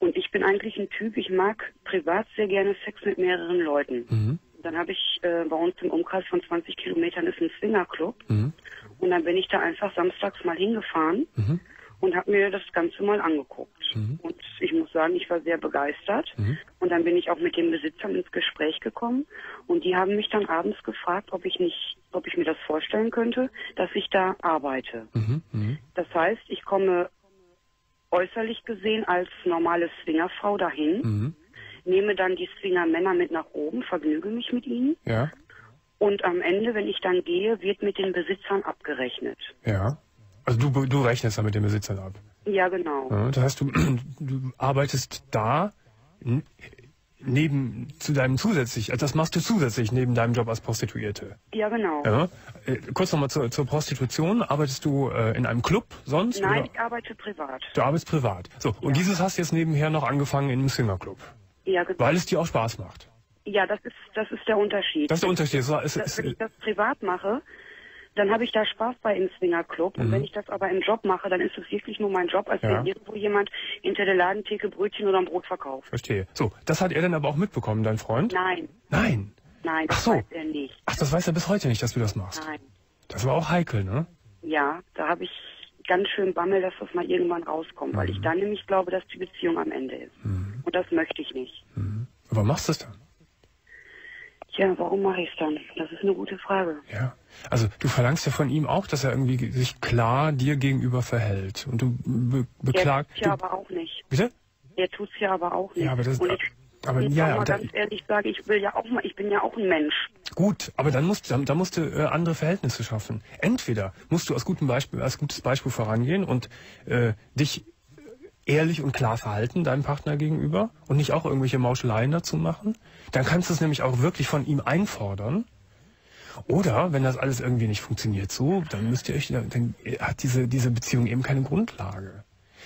Und ich bin eigentlich ein Typ, ich mag privat sehr gerne Sex mit mehreren Leuten. Mhm. Dann habe ich äh, bei uns im Umkreis von 20 Kilometern ist ein Swingerclub. Mhm. Und dann bin ich da einfach samstags mal hingefahren Mhm. und habe mir das Ganze mal angeguckt. Und ich muss sagen, ich war sehr begeistert. Mhm. Und dann bin ich auch mit den Besitzern ins Gespräch gekommen. Und die haben mich dann abends gefragt, ob ich nicht, ob ich mir das vorstellen könnte, dass ich da arbeite. Mhm. Mhm. Das heißt, ich komme äußerlich gesehen als normale Swingerfrau dahin, Mhm. nehme dann die Swinger-Männer mit nach oben, vergnüge mich mit ihnen. Ja, Und am Ende, wenn ich dann gehe, wird mit den Besitzern abgerechnet. ja. Also du, du rechnest da mit den Besitzern ab. Ja, genau. Ja, das heißt, du, du arbeitest da n- neben zu deinem zusätzlich, also das machst du zusätzlich neben deinem Job als Prostituierte. Ja, genau. Ja. Äh, kurz nochmal zur, zur Prostitution. Arbeitest du äh, in einem Club sonst? Nein, Oder? ich arbeite privat. Du arbeitest privat. So, und dieses hast du jetzt nebenher noch angefangen in einem Swingerclub. Ja, genau. Weil es dir auch Spaß macht. Ja, das ist, das ist der Unterschied. Das ist der Unterschied. Es, Das, es, wenn ich das privat mache, dann habe ich da Spaß bei im Swingerclub. Und wenn ich das aber im Job mache, dann ist es wirklich nur mein Job, als Mhm. Ja. wenn irgendwo jemand hinter der Ladentheke Brötchen oder ein Brot verkauft. verstehe. So, das hat er dann aber auch mitbekommen, dein Freund? Nein, Nein. nein, das Ach so. weiß er nicht. Ach, das weiß er bis heute nicht, dass du das machst. Nein. Das war auch heikel, ne? Ja, da habe ich ganz schön Bammel, dass das mal irgendwann rauskommt, weil Mhm. ich dann nämlich glaube, dass die Beziehung am Ende ist. Und das möchte ich nicht. Aber machst du es dann? Tja, warum mache ich es dann? Das ist eine gute Frage. Ja. Also du verlangst ja von ihm auch, dass er irgendwie sich klar dir gegenüber verhält. Und du be Er beklagst. ja aber auch nicht. bitte? Er tut's ja aber auch nicht. Ja, aber das- ich aber muss ja, mal da- ganz ehrlich sagen, ich will ja auch mal, ich bin ja auch ein Mensch. Gut, aber dann musst, dann, dann musst du äh, andere Verhältnisse schaffen. Entweder musst du als, gutem Beispiel, als gutes Beispiel vorangehen und äh, dich ehrlich und klar verhalten deinem Partner gegenüber und nicht auch irgendwelche Mauscheleien dazu machen. Dann kannst du es nämlich auch wirklich von ihm einfordern. Oder wenn das alles irgendwie nicht funktioniert so, dann müsst ihr euch, dann hat diese, diese Beziehung eben keine Grundlage.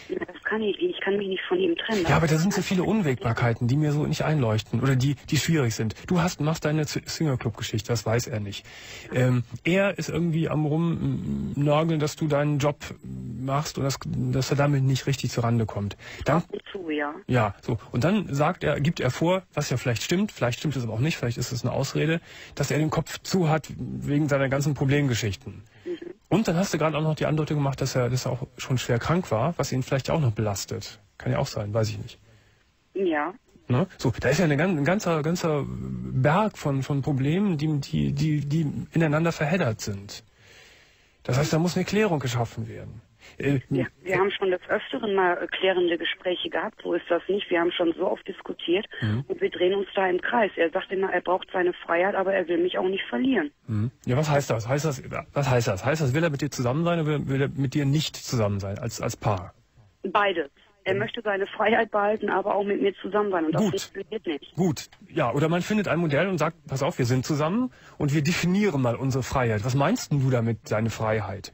Ja, Das kann ich nicht. Ich kann mich nicht von ihm trennen. Ja, aber da sind so viele Unwägbarkeiten, die mir so nicht einleuchten oder die, die schwierig sind. Du hast, machst deine Single-Club-Geschichte, das weiß er nicht. Ähm, er ist irgendwie am rumnörgeln, dass du deinen Job machst und dass, dass er damit nicht richtig zurande kommt. Dann, zu, ja. ja, so. Und dann sagt er, gibt er vor, was ja vielleicht stimmt, vielleicht stimmt es aber auch nicht, vielleicht ist es eine Ausrede, dass er den Kopf zu hat wegen seiner ganzen Problemgeschichten. Und dann hast du gerade auch noch die Andeutung gemacht, dass er, dass er auch schon schwer krank war, was ihn vielleicht auch noch belastet. Kann ja auch sein, weiß ich nicht. Ja. Ne? So, da ist ja eine, ein ganzer, ganzer Berg von, von Problemen, die, die, die, die ineinander verheddert sind. Das heißt, da muss eine Klärung geschaffen werden. Äh, ja. Wir haben schon des Öfteren mal äh, klärende Gespräche gehabt. So ist das nicht. Wir haben schon so oft diskutiert Mhm. und wir drehen uns da im Kreis. Er sagt immer, er braucht seine Freiheit, aber er will mich auch nicht verlieren. hm. Ja, was heißt das? Heißt das, was heißt das? Heißt das, will er mit dir zusammen sein oder will, er mit dir nicht zusammen sein, als, als Paar? Beides. Er möchte seine Freiheit behalten, aber auch mit mir zusammen sein. Und das Mhm. Gut. funktioniert nicht. Gut, ja, oder man findet ein Modell und sagt, pass auf, wir sind zusammen und wir definieren mal unsere Freiheit. Was meinst du damit, deine Freiheit?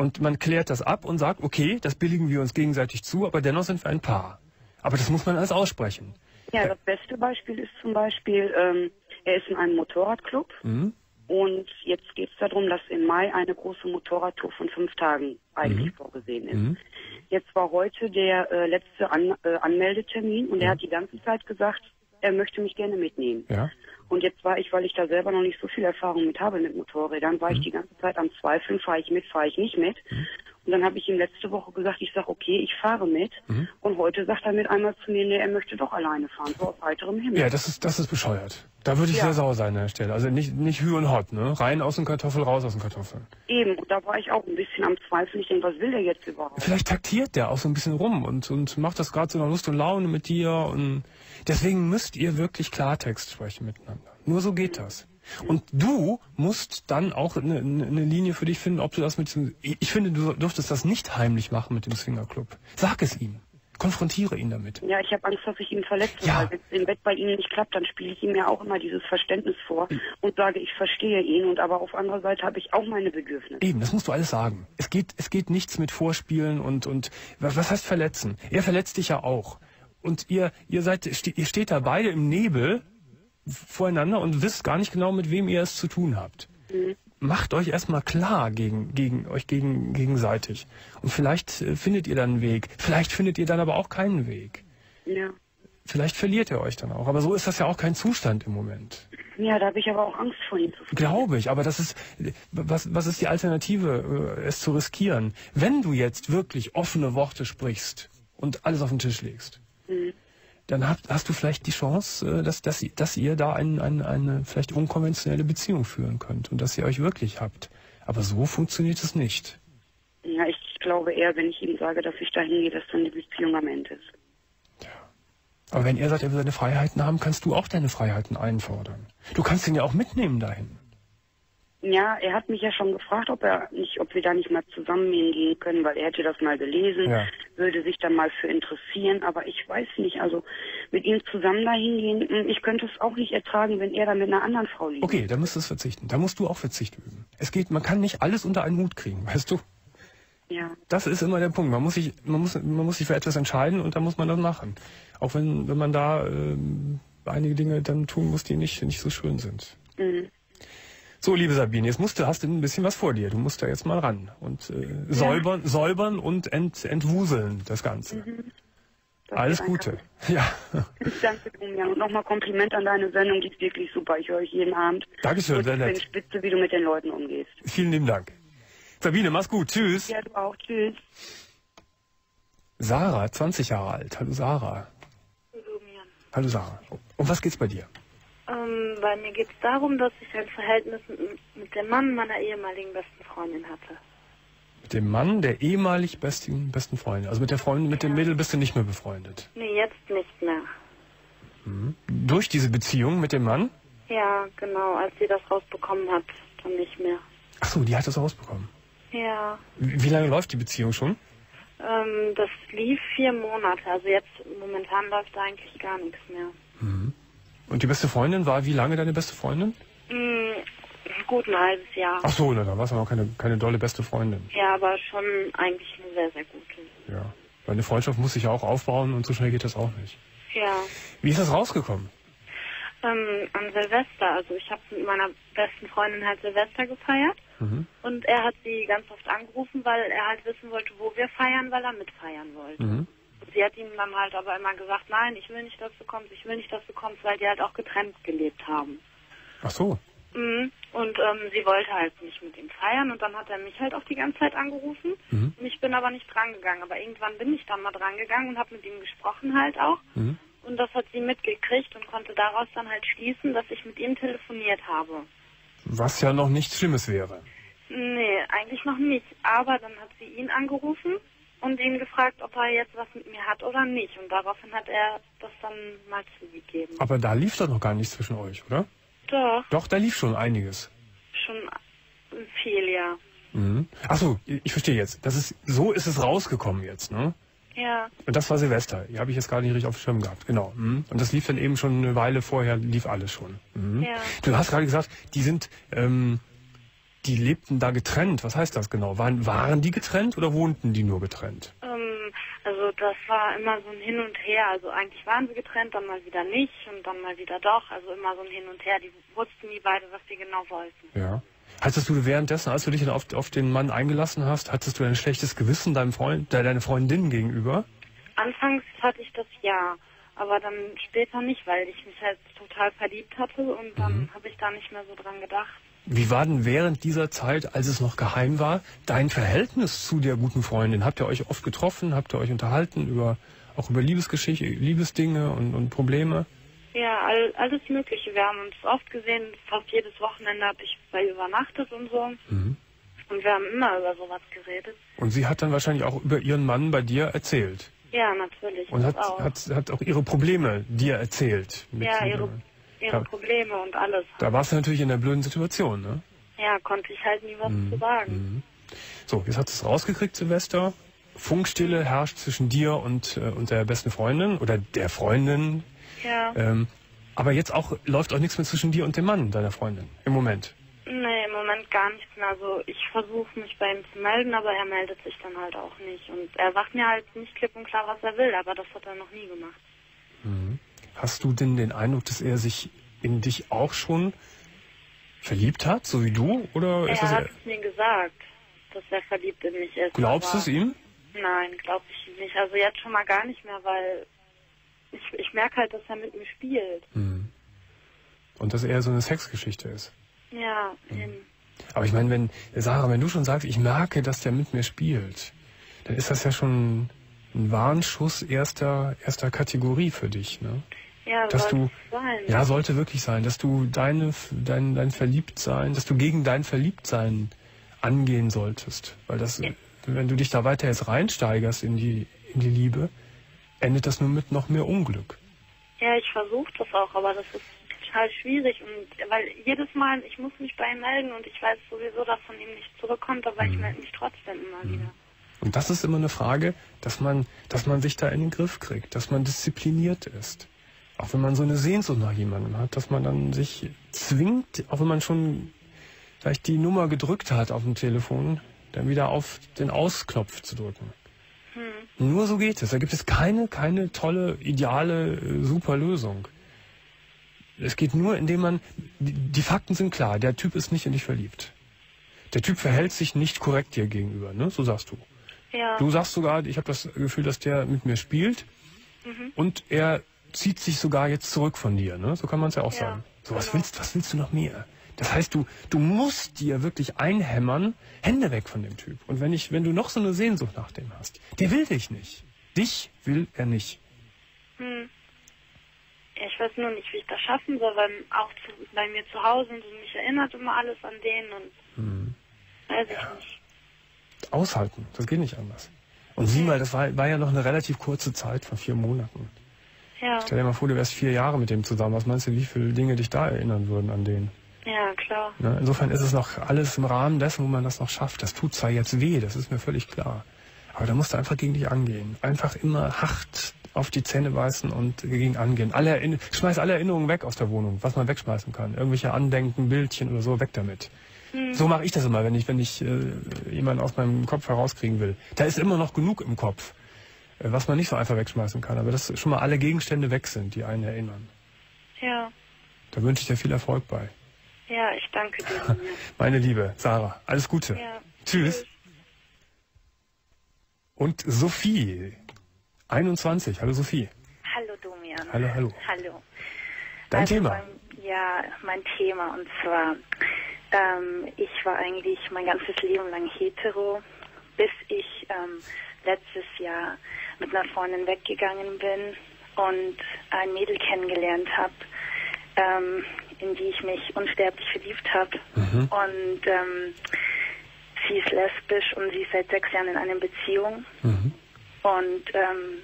Und man klärt das ab und sagt, okay, das billigen wir uns gegenseitig zu, aber dennoch sind wir ein Paar. Aber das muss man alles aussprechen. Ja, das beste Beispiel ist zum Beispiel, ähm, er ist in einem Motorradclub Mhm. und jetzt geht es darum, dass im Mai eine große Motorradtour von fünf Tagen eigentlich Mhm. vorgesehen ist. Jetzt war heute der äh, letzte An äh, Anmeldetermin und er hat die ganze Zeit gesagt, er möchte mich gerne mitnehmen. Ja. Und jetzt war ich, weil ich da selber noch nicht so viel Erfahrung mit habe mit Motorrädern, war ich die ganze Zeit am Zweifeln, fahre ich mit, fahre ich nicht mit. Und Und dann habe ich ihm letzte Woche gesagt, ich sage, okay, ich fahre mit. Mhm. Und heute sagt er mit einmal zu mir, nee, er möchte doch alleine fahren, so aus heiterem Himmel. Ja, das ist, das ist bescheuert. Da würde ich Ja. sehr sauer sein an der Stelle. Also nicht, nicht Hü und Hot, ne? Rein aus dem Kartoffel, raus aus dem Kartoffel. Eben, und da war ich auch ein bisschen am Zweifeln. Ich denke, was will der jetzt überhaupt? Vielleicht taktiert der auch so ein bisschen rum und, und macht das gerade so nach Lust und Laune mit dir. Und deswegen müsst ihr wirklich Klartext sprechen miteinander. Nur so geht das. Und du musst dann auch eine, eine Linie für dich finden, ob du das mit dem, ich finde, du dürftest das nicht heimlich machen mit dem Swingerclub. Sag es ihm. Konfrontiere ihn damit. Ja, ich habe Angst, dass ich ihn verletze, Ja. weil wenn es im Bett bei ihm nicht klappt, dann spiele ich ihm ja auch immer dieses Verständnis vor und sage, ich verstehe ihn. Und aber auf anderer Seite habe ich auch meine Bedürfnisse. Eben, das musst du alles sagen. Es geht, es geht nichts mit Vorspielen und, und, was heißt verletzen? Er verletzt dich ja auch. Und ihr, ihr seid, ihr steht da beide im Nebel voreinander und wisst gar nicht genau, mit wem ihr es zu tun habt. Macht euch erstmal klar gegen, gegen euch gegen, gegenseitig. Und vielleicht äh, findet ihr dann einen Weg. Vielleicht findet ihr dann aber auch keinen Weg. Ja. Vielleicht verliert ihr euch dann auch. Aber so ist das ja auch kein Zustand im Moment. Ja, da habe ich aber auch Angst vor ihm zu Glaube ich, aber das ist, was, was ist die Alternative, äh, es zu riskieren? Wenn du jetzt wirklich offene Worte sprichst und alles auf den Tisch legst, dann habt, hast du vielleicht die Chance, äh, dass, dass, ihr- dass ihr da ein, ein, eine vielleicht unkonventionelle Beziehung führen könnt und dass ihr euch wirklich habt. Aber so funktioniert es nicht. Ja, ich glaube eher, wenn ich ihm sage, dass ich da hingehe, dass dann die Beziehung am Ende ist. Aber wenn er sagt, er will seine Freiheiten haben, kannst du auch deine Freiheiten einfordern. Du kannst ihn ja auch mitnehmen dahin. Ja, er hat mich ja schon gefragt, ob er nicht, ob wir da nicht mal zusammen hingehen können, weil er hätte das mal gelesen, Ja. Würde sich da mal für interessieren, aber ich weiß nicht, also mit ihm zusammen da hingehen, hm, ich könnte es auch nicht ertragen, wenn er da mit einer anderen Frau liegt. Okay, dann musst du es verzichten. Da musst du auch Verzicht üben. Es geht, man kann nicht alles unter einen Hut kriegen, weißt du? Ja. Das ist immer der Punkt. Man muss sich, man muss, man muss sich für etwas entscheiden und dann muss man das machen. Auch wenn, wenn man da ähm, einige Dinge dann tun muss, die nicht, nicht so schön sind. Mhm. So, liebe Sabine, jetzt musst du, hast du ein bisschen was vor dir. Du musst da jetzt mal ran und äh, säubern, säubern und ent, entwuseln das Ganze. Mhm. Das Alles Gute. Ja, Danke, Domian. Und nochmal Kompliment an deine Sendung, die ist wirklich super. Ich höre euch jeden Abend. Dankeschön, sehr ich bin nett. spitze, wie du mit den Leuten umgehst. vielen lieben Dank. Sabine, mach's gut. Tschüss. Ja, du auch. Tschüss. Sarah, 20 Jahre alt. Hallo Sarah. Domian. Hallo Sarah. Um was geht's bei dir? Ähm, bei mir geht es darum, dass ich ein Verhältnis mit, mit dem Mann meiner ehemaligen besten Freundin hatte. Mit dem Mann der ehemalig besten, besten Freundin. Also mit der Freundin, mit dem Mädel bist du nicht mehr befreundet. Nee, jetzt nicht mehr. Durch diese Beziehung mit dem Mann? Ja, genau, als sie das rausbekommen hat, dann nicht mehr. Ach so, die hat das rausbekommen. Ja, Wie, wie lange läuft die Beziehung schon? ähm, das lief vier Monate. Also jetzt momentan läuft da eigentlich gar nichts mehr. Und die beste Freundin war wie lange deine beste Freundin? Hm, gut ein halbes Jahr. Ach so, na, dann war es aber auch keine, keine dolle beste Freundin. Ja, aber schon eigentlich eine sehr, sehr gute. Ja. Weil eine Freundschaft muss sich ja auch aufbauen und so schnell geht das auch nicht. Ja, Wie ist das rausgekommen? ähm, an Silvester. Also ich habe mit meiner besten Freundin halt Silvester gefeiert. Mhm. Und er hat sie ganz oft angerufen, weil er halt wissen wollte, wo wir feiern, weil er mitfeiern wollte. Mhm. Und sie hat ihm dann halt aber immer gesagt, nein, ich will nicht, dass du kommst, ich will nicht, dass du kommst, weil die halt auch getrennt gelebt haben. Ach so. Mhm. Und ähm, sie wollte halt nicht mit ihm feiern und dann hat er mich halt auch die ganze Zeit angerufen. Mhm. Und ich bin aber nicht drangegangen. Aber irgendwann bin ich dann mal drangegangen und habe mit ihm gesprochen halt auch. Mhm. Und das hat sie mitgekriegt und konnte daraus dann halt schließen, dass ich mit ihm telefoniert habe. Was ja noch nichts Schlimmes wäre. Nee, eigentlich noch nicht. Aber dann hat sie ihn angerufen und ihn gefragt, ob er jetzt was mit mir hat oder nicht. Und daraufhin hat er das dann mal zugegeben. Aber da lief doch noch gar nichts zwischen euch, oder? Doch, Doch, da lief schon einiges. schon viel, ja. Mhm. Ach so, ich verstehe jetzt. Das ist, so ist es rausgekommen jetzt, ne? Ja, Und das war Silvester. Die habe ich jetzt gar nicht richtig auf dem Schirm gehabt. Genau. Mhm. Und das lief dann eben schon eine Weile vorher, lief alles schon. Mhm. Ja. Du hast gerade gesagt, die sind, ähm, die lebten da getrennt. Was heißt das genau? Waren, waren die getrennt oder wohnten die nur getrennt? ähm, also das war immer so ein Hin und Her. Also eigentlich waren sie getrennt, dann mal wieder nicht und dann mal wieder doch. Also immer so ein Hin und Her. Die wussten nie beide, was sie genau wollten. Ja. Hattest du währenddessen, als du dich auf, auf den Mann eingelassen hast, hattest du ein schlechtes Gewissen deinem Freund, äh, deiner Freundin gegenüber? Anfangs hatte ich das ja, aber dann später nicht, weil ich mich halt total verliebt hatte und dann habe ich da nicht mehr so dran gedacht. Wie war denn während dieser Zeit, als es noch geheim war, dein Verhältnis zu der guten Freundin? Habt ihr euch oft getroffen? Habt ihr euch unterhalten über auch über Liebesgeschichte, Liebesdinge und, und Probleme? Ja, all, alles Mögliche. Wir haben uns oft gesehen, fast jedes Wochenende habe ich bei ihr übernachtet und so. Mhm. Und wir haben immer über sowas geredet. Und sie hat dann wahrscheinlich auch über ihren Mann bei dir erzählt. Ja, natürlich. Und hat, auch. hat, hat auch ihre Probleme dir erzählt. mit- ja, ihre, ihre Ja. Probleme und alles. Da warst du natürlich in einer blöden Situation, ne? Ja, konnte ich halt nie was Mhm. zu sagen. So, jetzt hat es rausgekriegt, Silvester. Funkstille herrscht zwischen dir und, äh, und der besten Freundin oder der Freundin. Ja. Ähm, aber jetzt auch läuft auch nichts mehr zwischen dir und dem Mann deiner Freundin im Moment. Nee, im Moment gar nichts mehr. Also ich versuche mich bei ihm zu melden, aber er meldet sich dann halt auch nicht. Und er sagt mir halt nicht klipp und klar, was er will, aber das hat er noch nie gemacht. Hast du denn den Eindruck, dass er sich in dich auch schon verliebt hat, so wie du? Oder ist er das hat es mir gesagt, dass er verliebt in mich ist. glaubst du es ihm? Nein, glaube ich nicht. Also jetzt schon mal gar nicht mehr, weil ich, ich merke halt, dass er mit mir spielt. Und dass er so eine Sexgeschichte ist. Ja, Mhm. eben. Aber ich meine, wenn, Sarah, wenn du schon sagst, ich merke, dass der mit mir spielt, dann ist das ja schon ein Warnschuss erster, erster Kategorie für dich, ne? Ja, Dass du, sein. ja, sollte wirklich sein, dass du deine, dein, dein Verliebtsein, dass du gegen dein Verliebtsein angehen solltest. Weil das, wenn du dich da weiter jetzt reinsteigerst in die, in die Liebe, endet das nur mit noch mehr Unglück. Ja, ich versuche das auch, aber das ist total schwierig und weil jedes Mal, ich muss mich bei ihm melden und ich weiß sowieso, dass von ihm nichts zurückkommt, aber Mhm. ich melde mich trotzdem immer wieder. Und das ist immer eine Frage, dass man, dass man sich da in den Griff kriegt, dass man diszipliniert ist. Auch wenn man so eine Sehnsucht nach jemandem hat, dass man dann sich zwingt, auch wenn man schon vielleicht die Nummer gedrückt hat auf dem Telefon, dann wieder auf den Ausknopf zu drücken. Nur so geht es. Da gibt es keine, keine tolle, ideale, äh, super Lösung. Es geht nur, indem man, die, die Fakten sind klar, der Typ ist nicht in dich verliebt. Der Typ verhält sich nicht korrekt dir gegenüber, ne? So sagst du. Ja, Du sagst sogar, ich habe das Gefühl, dass der mit mir spielt und er zieht sich sogar jetzt zurück von dir, ne? So kann man es ja auch Ja, sagen. So, was genau. willst, was willst du noch mehr? Das heißt, du, du musst dir wirklich einhämmern, Hände weg von dem Typ. Und wenn ich, wenn du noch so eine Sehnsucht nach dem hast, der will dich nicht. Dich will er nicht. hm. Ja, ich weiß nur nicht, wie ich das schaffen soll, weil auch zu, bei mir zu Hause und mich erinnert immer alles an den und Mhm. weiß ich nicht. Aushalten, das geht nicht anders. Und sieh mal, das war, war ja noch eine relativ kurze Zeit von vier Monaten. Ja, Stell dir mal vor, du wärst vier Jahre mit dem zusammen. Was meinst du, wie viele Dinge dich da erinnern würden an den? ja, klar. Ne? Insofern ist es noch alles im Rahmen dessen, wo man das noch schafft. Das tut zwar jetzt weh, das ist mir völlig klar. Aber da musst du einfach gegen dich angehen. Einfach immer hart auf die Zähne beißen und gegen angehen. Alle Erinner schmeiß alle Erinnerungen weg aus der Wohnung, was man wegschmeißen kann. Irgendwelche Andenken, Bildchen oder so, weg damit. So mache ich das immer, wenn ich, wenn ich äh, jemanden aus meinem Kopf herauskriegen will. Da ist immer noch genug im Kopf, was man nicht so einfach wegschmeißen kann. Aber dass schon mal alle Gegenstände weg sind, die einen erinnern. Ja, Da wünsche ich dir viel Erfolg bei. ja, ich danke dir. Meine Liebe Sarah, alles Gute. Ja. Tschüss. Und Sophie, 21. Hallo Sophie. Hallo Domian. Hallo, hallo. Hallo. Dein also Thema. Mein, ja, mein Thema und zwar, ähm, ich war eigentlich mein ganzes Leben lang hetero, bis ich ähm, letztes Jahr mit einer Freundin weggegangen bin und ein Mädel kennengelernt habe, ähm, in die ich mich unsterblich verliebt habe. Mhm. Und ähm, sie ist lesbisch und sie ist seit sechs Jahren in einer Beziehung. Mhm. Und ähm,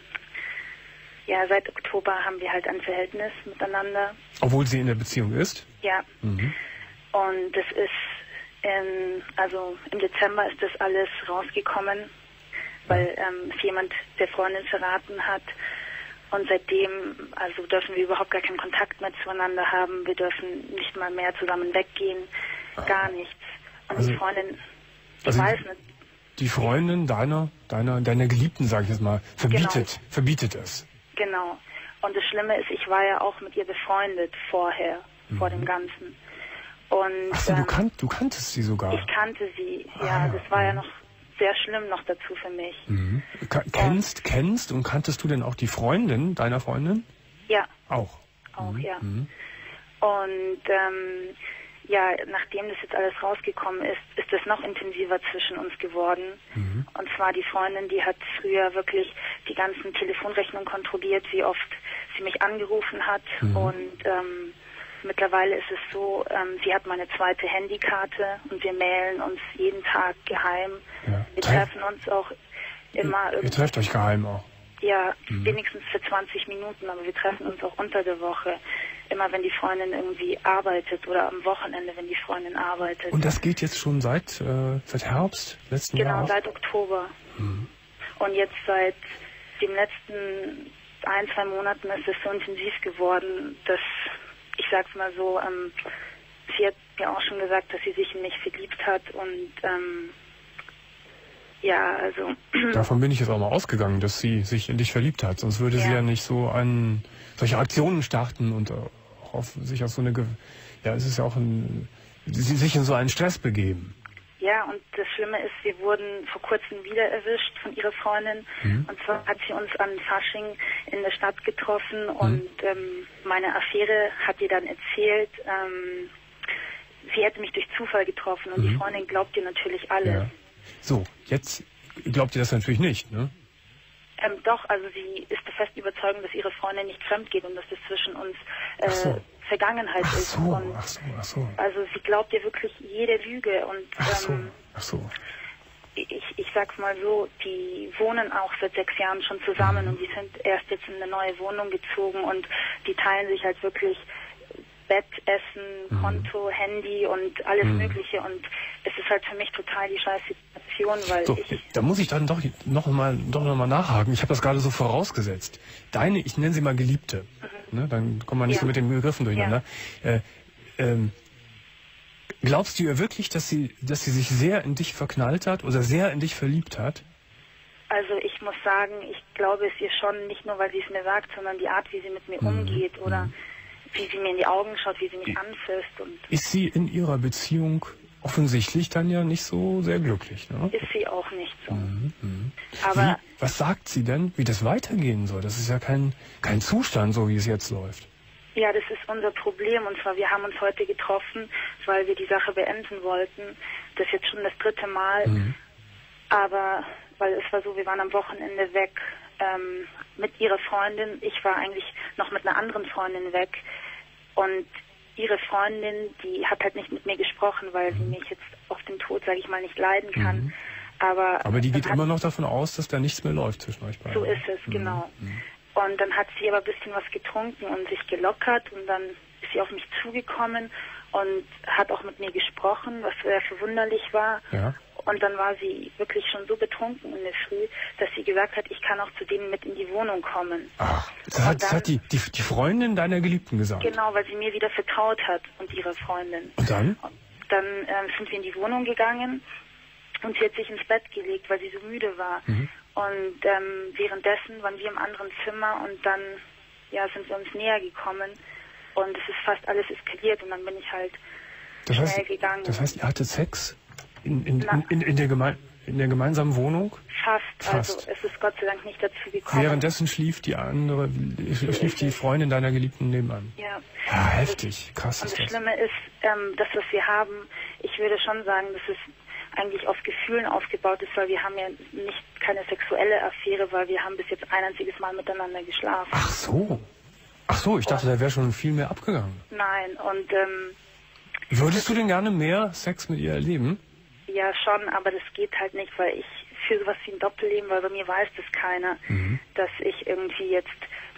ja, seit Oktober haben wir halt ein Verhältnis miteinander. Obwohl sie in der Beziehung ist. Ja. Mhm. Und das ist, in, also im Dezember ist das alles rausgekommen, weil ähm, es jemand der Freundin verraten hat. Und seitdem, also dürfen wir überhaupt gar keinen Kontakt mehr zueinander haben. Wir dürfen nicht mal mehr zusammen weggehen. Gar nichts. Und Also- die Freundin, die also- weiß nicht, Die Freundin deiner, deiner, deiner Geliebten, sage ich jetzt mal, verbietet, verbietet es. Genau. Und das Schlimme ist, ich war ja auch mit ihr befreundet vorher, vor dem Ganzen. Und Mhm. Ach so, du, ähm, kannt, du kanntest sie sogar. ich kannte sie. Ja, Ah, das war ja noch sehr schlimm noch dazu für mich. Mhm. Kennst, kennst und kanntest du denn auch die Freundin deiner Freundin? Ja, Auch. auch, ja. Mhm. Und ähm, ja, nachdem das jetzt alles rausgekommen ist, ist es noch intensiver zwischen uns geworden. Mhm. Und zwar die Freundin, die hat früher wirklich die ganzen Telefonrechnungen kontrolliert, wie oft sie mich angerufen hat. Mhm. Und ähm, mittlerweile ist es so, ähm, sie hat meine zweite Handykarte und wir mailen uns jeden Tag geheim. Ja. Wir Treff- treffen uns auch immer Ihr irgendwie, trefft euch geheim auch. ja, Mhm. wenigstens für 20 Minuten, aber wir treffen uns auch unter der Woche. Immer wenn die Freundin irgendwie arbeitet oder am Wochenende, wenn die Freundin arbeitet. Und das geht jetzt schon seit, äh, seit Herbst letzten Genau, Jahres? seit Oktober. Mhm. Und jetzt seit den letzten ein, zwei Monaten ist es so intensiv geworden, dass, ich sag's mal so, ähm, sie hat mir auch schon gesagt, dass sie sich in mich verliebt hat und ähm, ja, also Davon bin ich jetzt auch mal ausgegangen, dass sie sich in dich verliebt hat. Sonst würde sie Ja. ja nicht so an solche Aktionen starten und auch auf, sich auf so eine, ja, es ist ja auch ein, sie sich in so einen Stress begeben. Ja, und das Schlimme ist, wir wurden vor kurzem wieder erwischt von ihrer Freundin. Mhm. Und zwar hat sie uns an Fasching in der Stadt getroffen und ähm, meine Affäre hat ihr dann erzählt, ähm, sie hätte mich durch Zufall getroffen und die Mhm. Freundin glaubt ihr natürlich alles. Ja. So, jetzt glaubt ihr das natürlich nicht, ne? Ähm, doch, also sie ist der festen Überzeugung, dass ihre Freundin nicht fremd geht und dass das zwischen uns äh, so. Vergangenheit Ach ist. so, Und ach so, ach so. also sie glaubt ihr wirklich jede Lüge und Ach so, ähm, ach so. ich, ich sag's mal so, die wohnen auch seit sechs Jahren schon zusammen Mhm. und die sind erst jetzt in eine neue Wohnung gezogen und die teilen sich halt wirklich Bett, Essen, Konto, Handy und alles Mhm. Mögliche und es ist halt für mich total die scheiß Situation, weil So, ich da muss ich dann doch noch mal, doch noch mal nachhaken. Ich habe das gerade so vorausgesetzt. Deine, ich nenne sie mal Geliebte. Ne, dann kommen wir nicht Ja. so mit den Begriffen durcheinander. Äh, ähm, glaubst du ihr wirklich, dass sie, dass sie sich sehr in dich verknallt hat oder sehr in dich verliebt hat? Also ich muss sagen, ich glaube es ihr schon, nicht nur weil sie es mir sagt, sondern die Art, wie sie mit mir Mhm. umgeht oder wie sie mir in die Augen schaut, wie sie mich anfasst und Ist sie in ihrer Beziehung offensichtlich dann ja nicht so sehr glücklich, ne? ist sie auch nicht so. Mhm, mhm. Aber wie, was sagt sie denn, wie das weitergehen soll? Das ist ja kein, kein Zustand, so wie es jetzt läuft. Ja, das ist unser Problem. Und zwar, wir haben uns heute getroffen, weil wir die Sache beenden wollten. Das ist jetzt schon das dritte Mal. Mhm. Aber, weil es war so, wir waren am Wochenende weg ähm, mit ihrer Freundin. Ich war eigentlich noch mit einer anderen Freundin weg. Und ihre Freundin, die hat halt nicht mit mir gesprochen, weil sie mich jetzt auf den Tod, sage ich mal, nicht leiden kann. Mhm. Aber, Aber die geht immer noch davon aus, dass da nichts mehr läuft zwischen euch beiden. so ist es, Mhm. genau. Und dann hat sie aber ein bisschen was getrunken und sich gelockert und dann ist sie auf mich zugekommen und hat auch mit mir gesprochen, was sehr verwunderlich war. Ja. Und dann war sie wirklich schon so betrunken in der Früh, dass sie gesagt hat, ich kann auch zu denen mit in die Wohnung kommen. Ach, das hat, das dann- hat die, die, die Freundin deiner Geliebten gesagt. Genau, weil sie mir wieder vertraut hat und ihre Freundin. Und dann? Dann ähm, sind wir in die Wohnung gegangen und sie hat sich ins Bett gelegt, weil sie so müde war. Mhm. Und ähm, währenddessen waren wir im anderen Zimmer und dann ja, sind wir uns näher gekommen und es ist fast alles eskaliert und dann bin ich halt Das schnell heißt, gegangen. das heißt, ihr hattet Sex in, in, in, in, der, geme in der gemeinsamen Wohnung? fast, Fast. also es ist Gott sei Dank nicht dazu gekommen. Währenddessen schlief die andere, schlief die Freundin deiner Geliebten nebenan. ja. Ja, heftig. Krass ist das das. Schlimme ist, ähm, das, was wir haben, ich würde schon sagen, dass es eigentlich auf Gefühlen aufgebaut ist, weil wir haben ja nicht keine sexuelle Affäre, weil wir haben bis jetzt ein einziges Mal miteinander geschlafen. Ach so. Ach so, ich dachte, da wäre schon viel mehr abgegangen. Nein, und ähm, Würdest du denn gerne mehr Sex mit ihr erleben? Ja schon, aber das geht halt nicht, weil ich für sowas wie ein Doppelleben, weil bei mir weiß das keiner, Mhm. dass ich irgendwie jetzt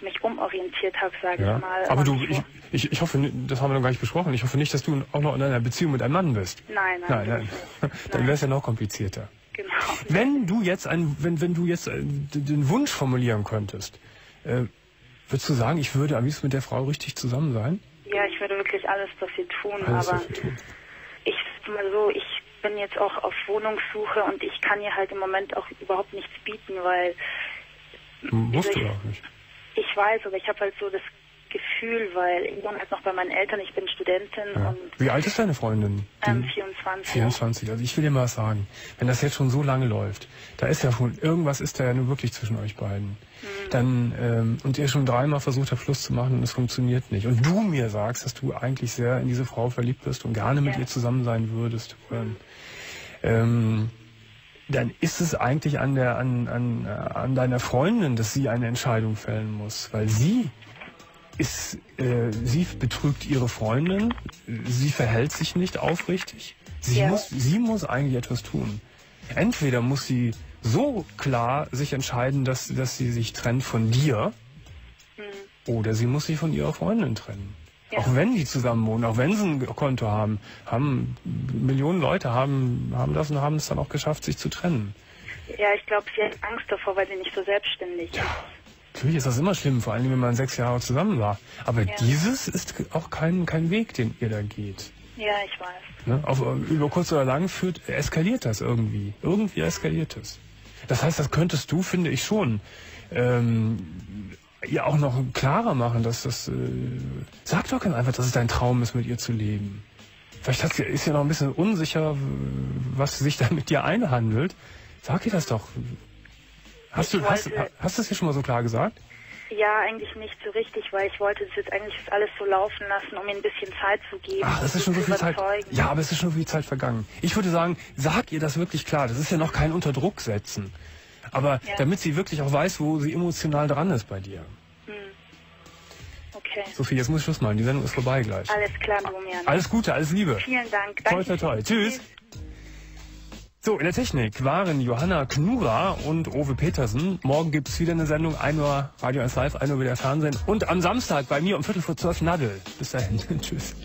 mich umorientiert habe, sage Ja. ich mal. Aber du, ich, ich, ich hoffe, das haben wir noch gar nicht besprochen, ich hoffe nicht, dass du auch noch in einer Beziehung mit einem Mann bist. Nein, nein, Nein, nein. Dann wäre es ja noch komplizierter. Genau. Wenn du jetzt ein, wenn, wenn du jetzt äh, den Wunsch formulieren könntest, äh, würdest du sagen, ich würde am liebsten mit der Frau richtig zusammen sein? Ja, ich würde wirklich alles dafür tun, Alles aber dafür tun. ich mal so, ich bin jetzt auch auf Wohnungssuche und ich kann ihr halt im Moment auch überhaupt nichts bieten, weil Musst du ich- auch nicht. ich weiß, aber ich habe halt so das Gefühl, weil ich wohne halt noch bei meinen Eltern, ich bin Studentin Ja. und Wie alt ist deine Freundin? ähm, Die- 24. 24. Also ich will dir mal was sagen, wenn das jetzt schon so lange läuft, da ist ja schon, irgendwas ist da ja nur wirklich zwischen euch beiden. Dann, ähm, und ihr schon dreimal versucht habt, Schluss zu machen und es funktioniert nicht. Und du mir sagst, dass du eigentlich sehr in diese Frau verliebt bist und gerne mit Ja. ihr zusammen sein würdest. Ähm, ähm, dann ist es eigentlich an der an, an, äh, an deiner Freundin, dass sie eine Entscheidung fällen muss, weil sie ist, äh, sie betrügt ihre Freundin, sie verhält sich nicht aufrichtig. Sie Ja. muss, sie muss eigentlich etwas tun. Entweder muss sie so klar sich entscheiden, dass, dass sie sich trennt von dir, oder sie muss sich von ihrer Freundin trennen. Ja. Auch wenn die zusammen wohnen, auch wenn sie ein Konto haben, haben Millionen Leute haben, haben das und haben es dann auch geschafft, sich zu trennen. Ja, ich glaube, sie hat Angst davor, weil sie nicht so selbstständig ist. Natürlich ist das immer schlimm, vor allem wenn man sechs Jahre zusammen war. Aber Ja. dieses ist auch kein, kein Weg, den ihr da geht. Ja, ich weiß. Ne? Auf, über kurz oder lang führt, eskaliert das irgendwie. Irgendwie eskaliert es. Das heißt, das könntest du, finde ich schon, ähm, ihr auch noch klarer machen, dass das. Äh, sag doch ganz einfach, dass es dein Traum ist, mit ihr zu leben. Vielleicht hat sie, ist sie noch ein bisschen unsicher, was sich da mit dir einhandelt. Sag ihr das doch. Hast du, Ich hast, hast du es dir schon mal so klar gesagt? Ja, eigentlich nicht so richtig, weil ich wollte es jetzt eigentlich das alles so laufen lassen, um ihm ein bisschen Zeit zu geben. Ach, das ist schon so viel Zeit. Ja, aber es ist schon viel Zeit vergangen. Ich würde sagen, sag ihr das wirklich klar. Das ist ja noch kein Unterdruck setzen. Aber Ja. damit sie wirklich auch weiß, wo sie emotional dran ist bei dir. Okay. Sophie, jetzt muss ich Schluss machen. Die Sendung ist vorbei gleich. Alles klar, Domian. Alles Gute, alles Liebe. Vielen Dank. Toi, Danke. toi, toi. Tschüss. So, in der Technik waren Johanna Knura und Ove Petersen. Morgen gibt es wieder eine Sendung, 1 Uhr Radio 1 Live, 1 Uhr wieder Fernsehen. Und am Samstag bei mir um Viertel vor zwölf Nadel. Bis dahin. Tschüss.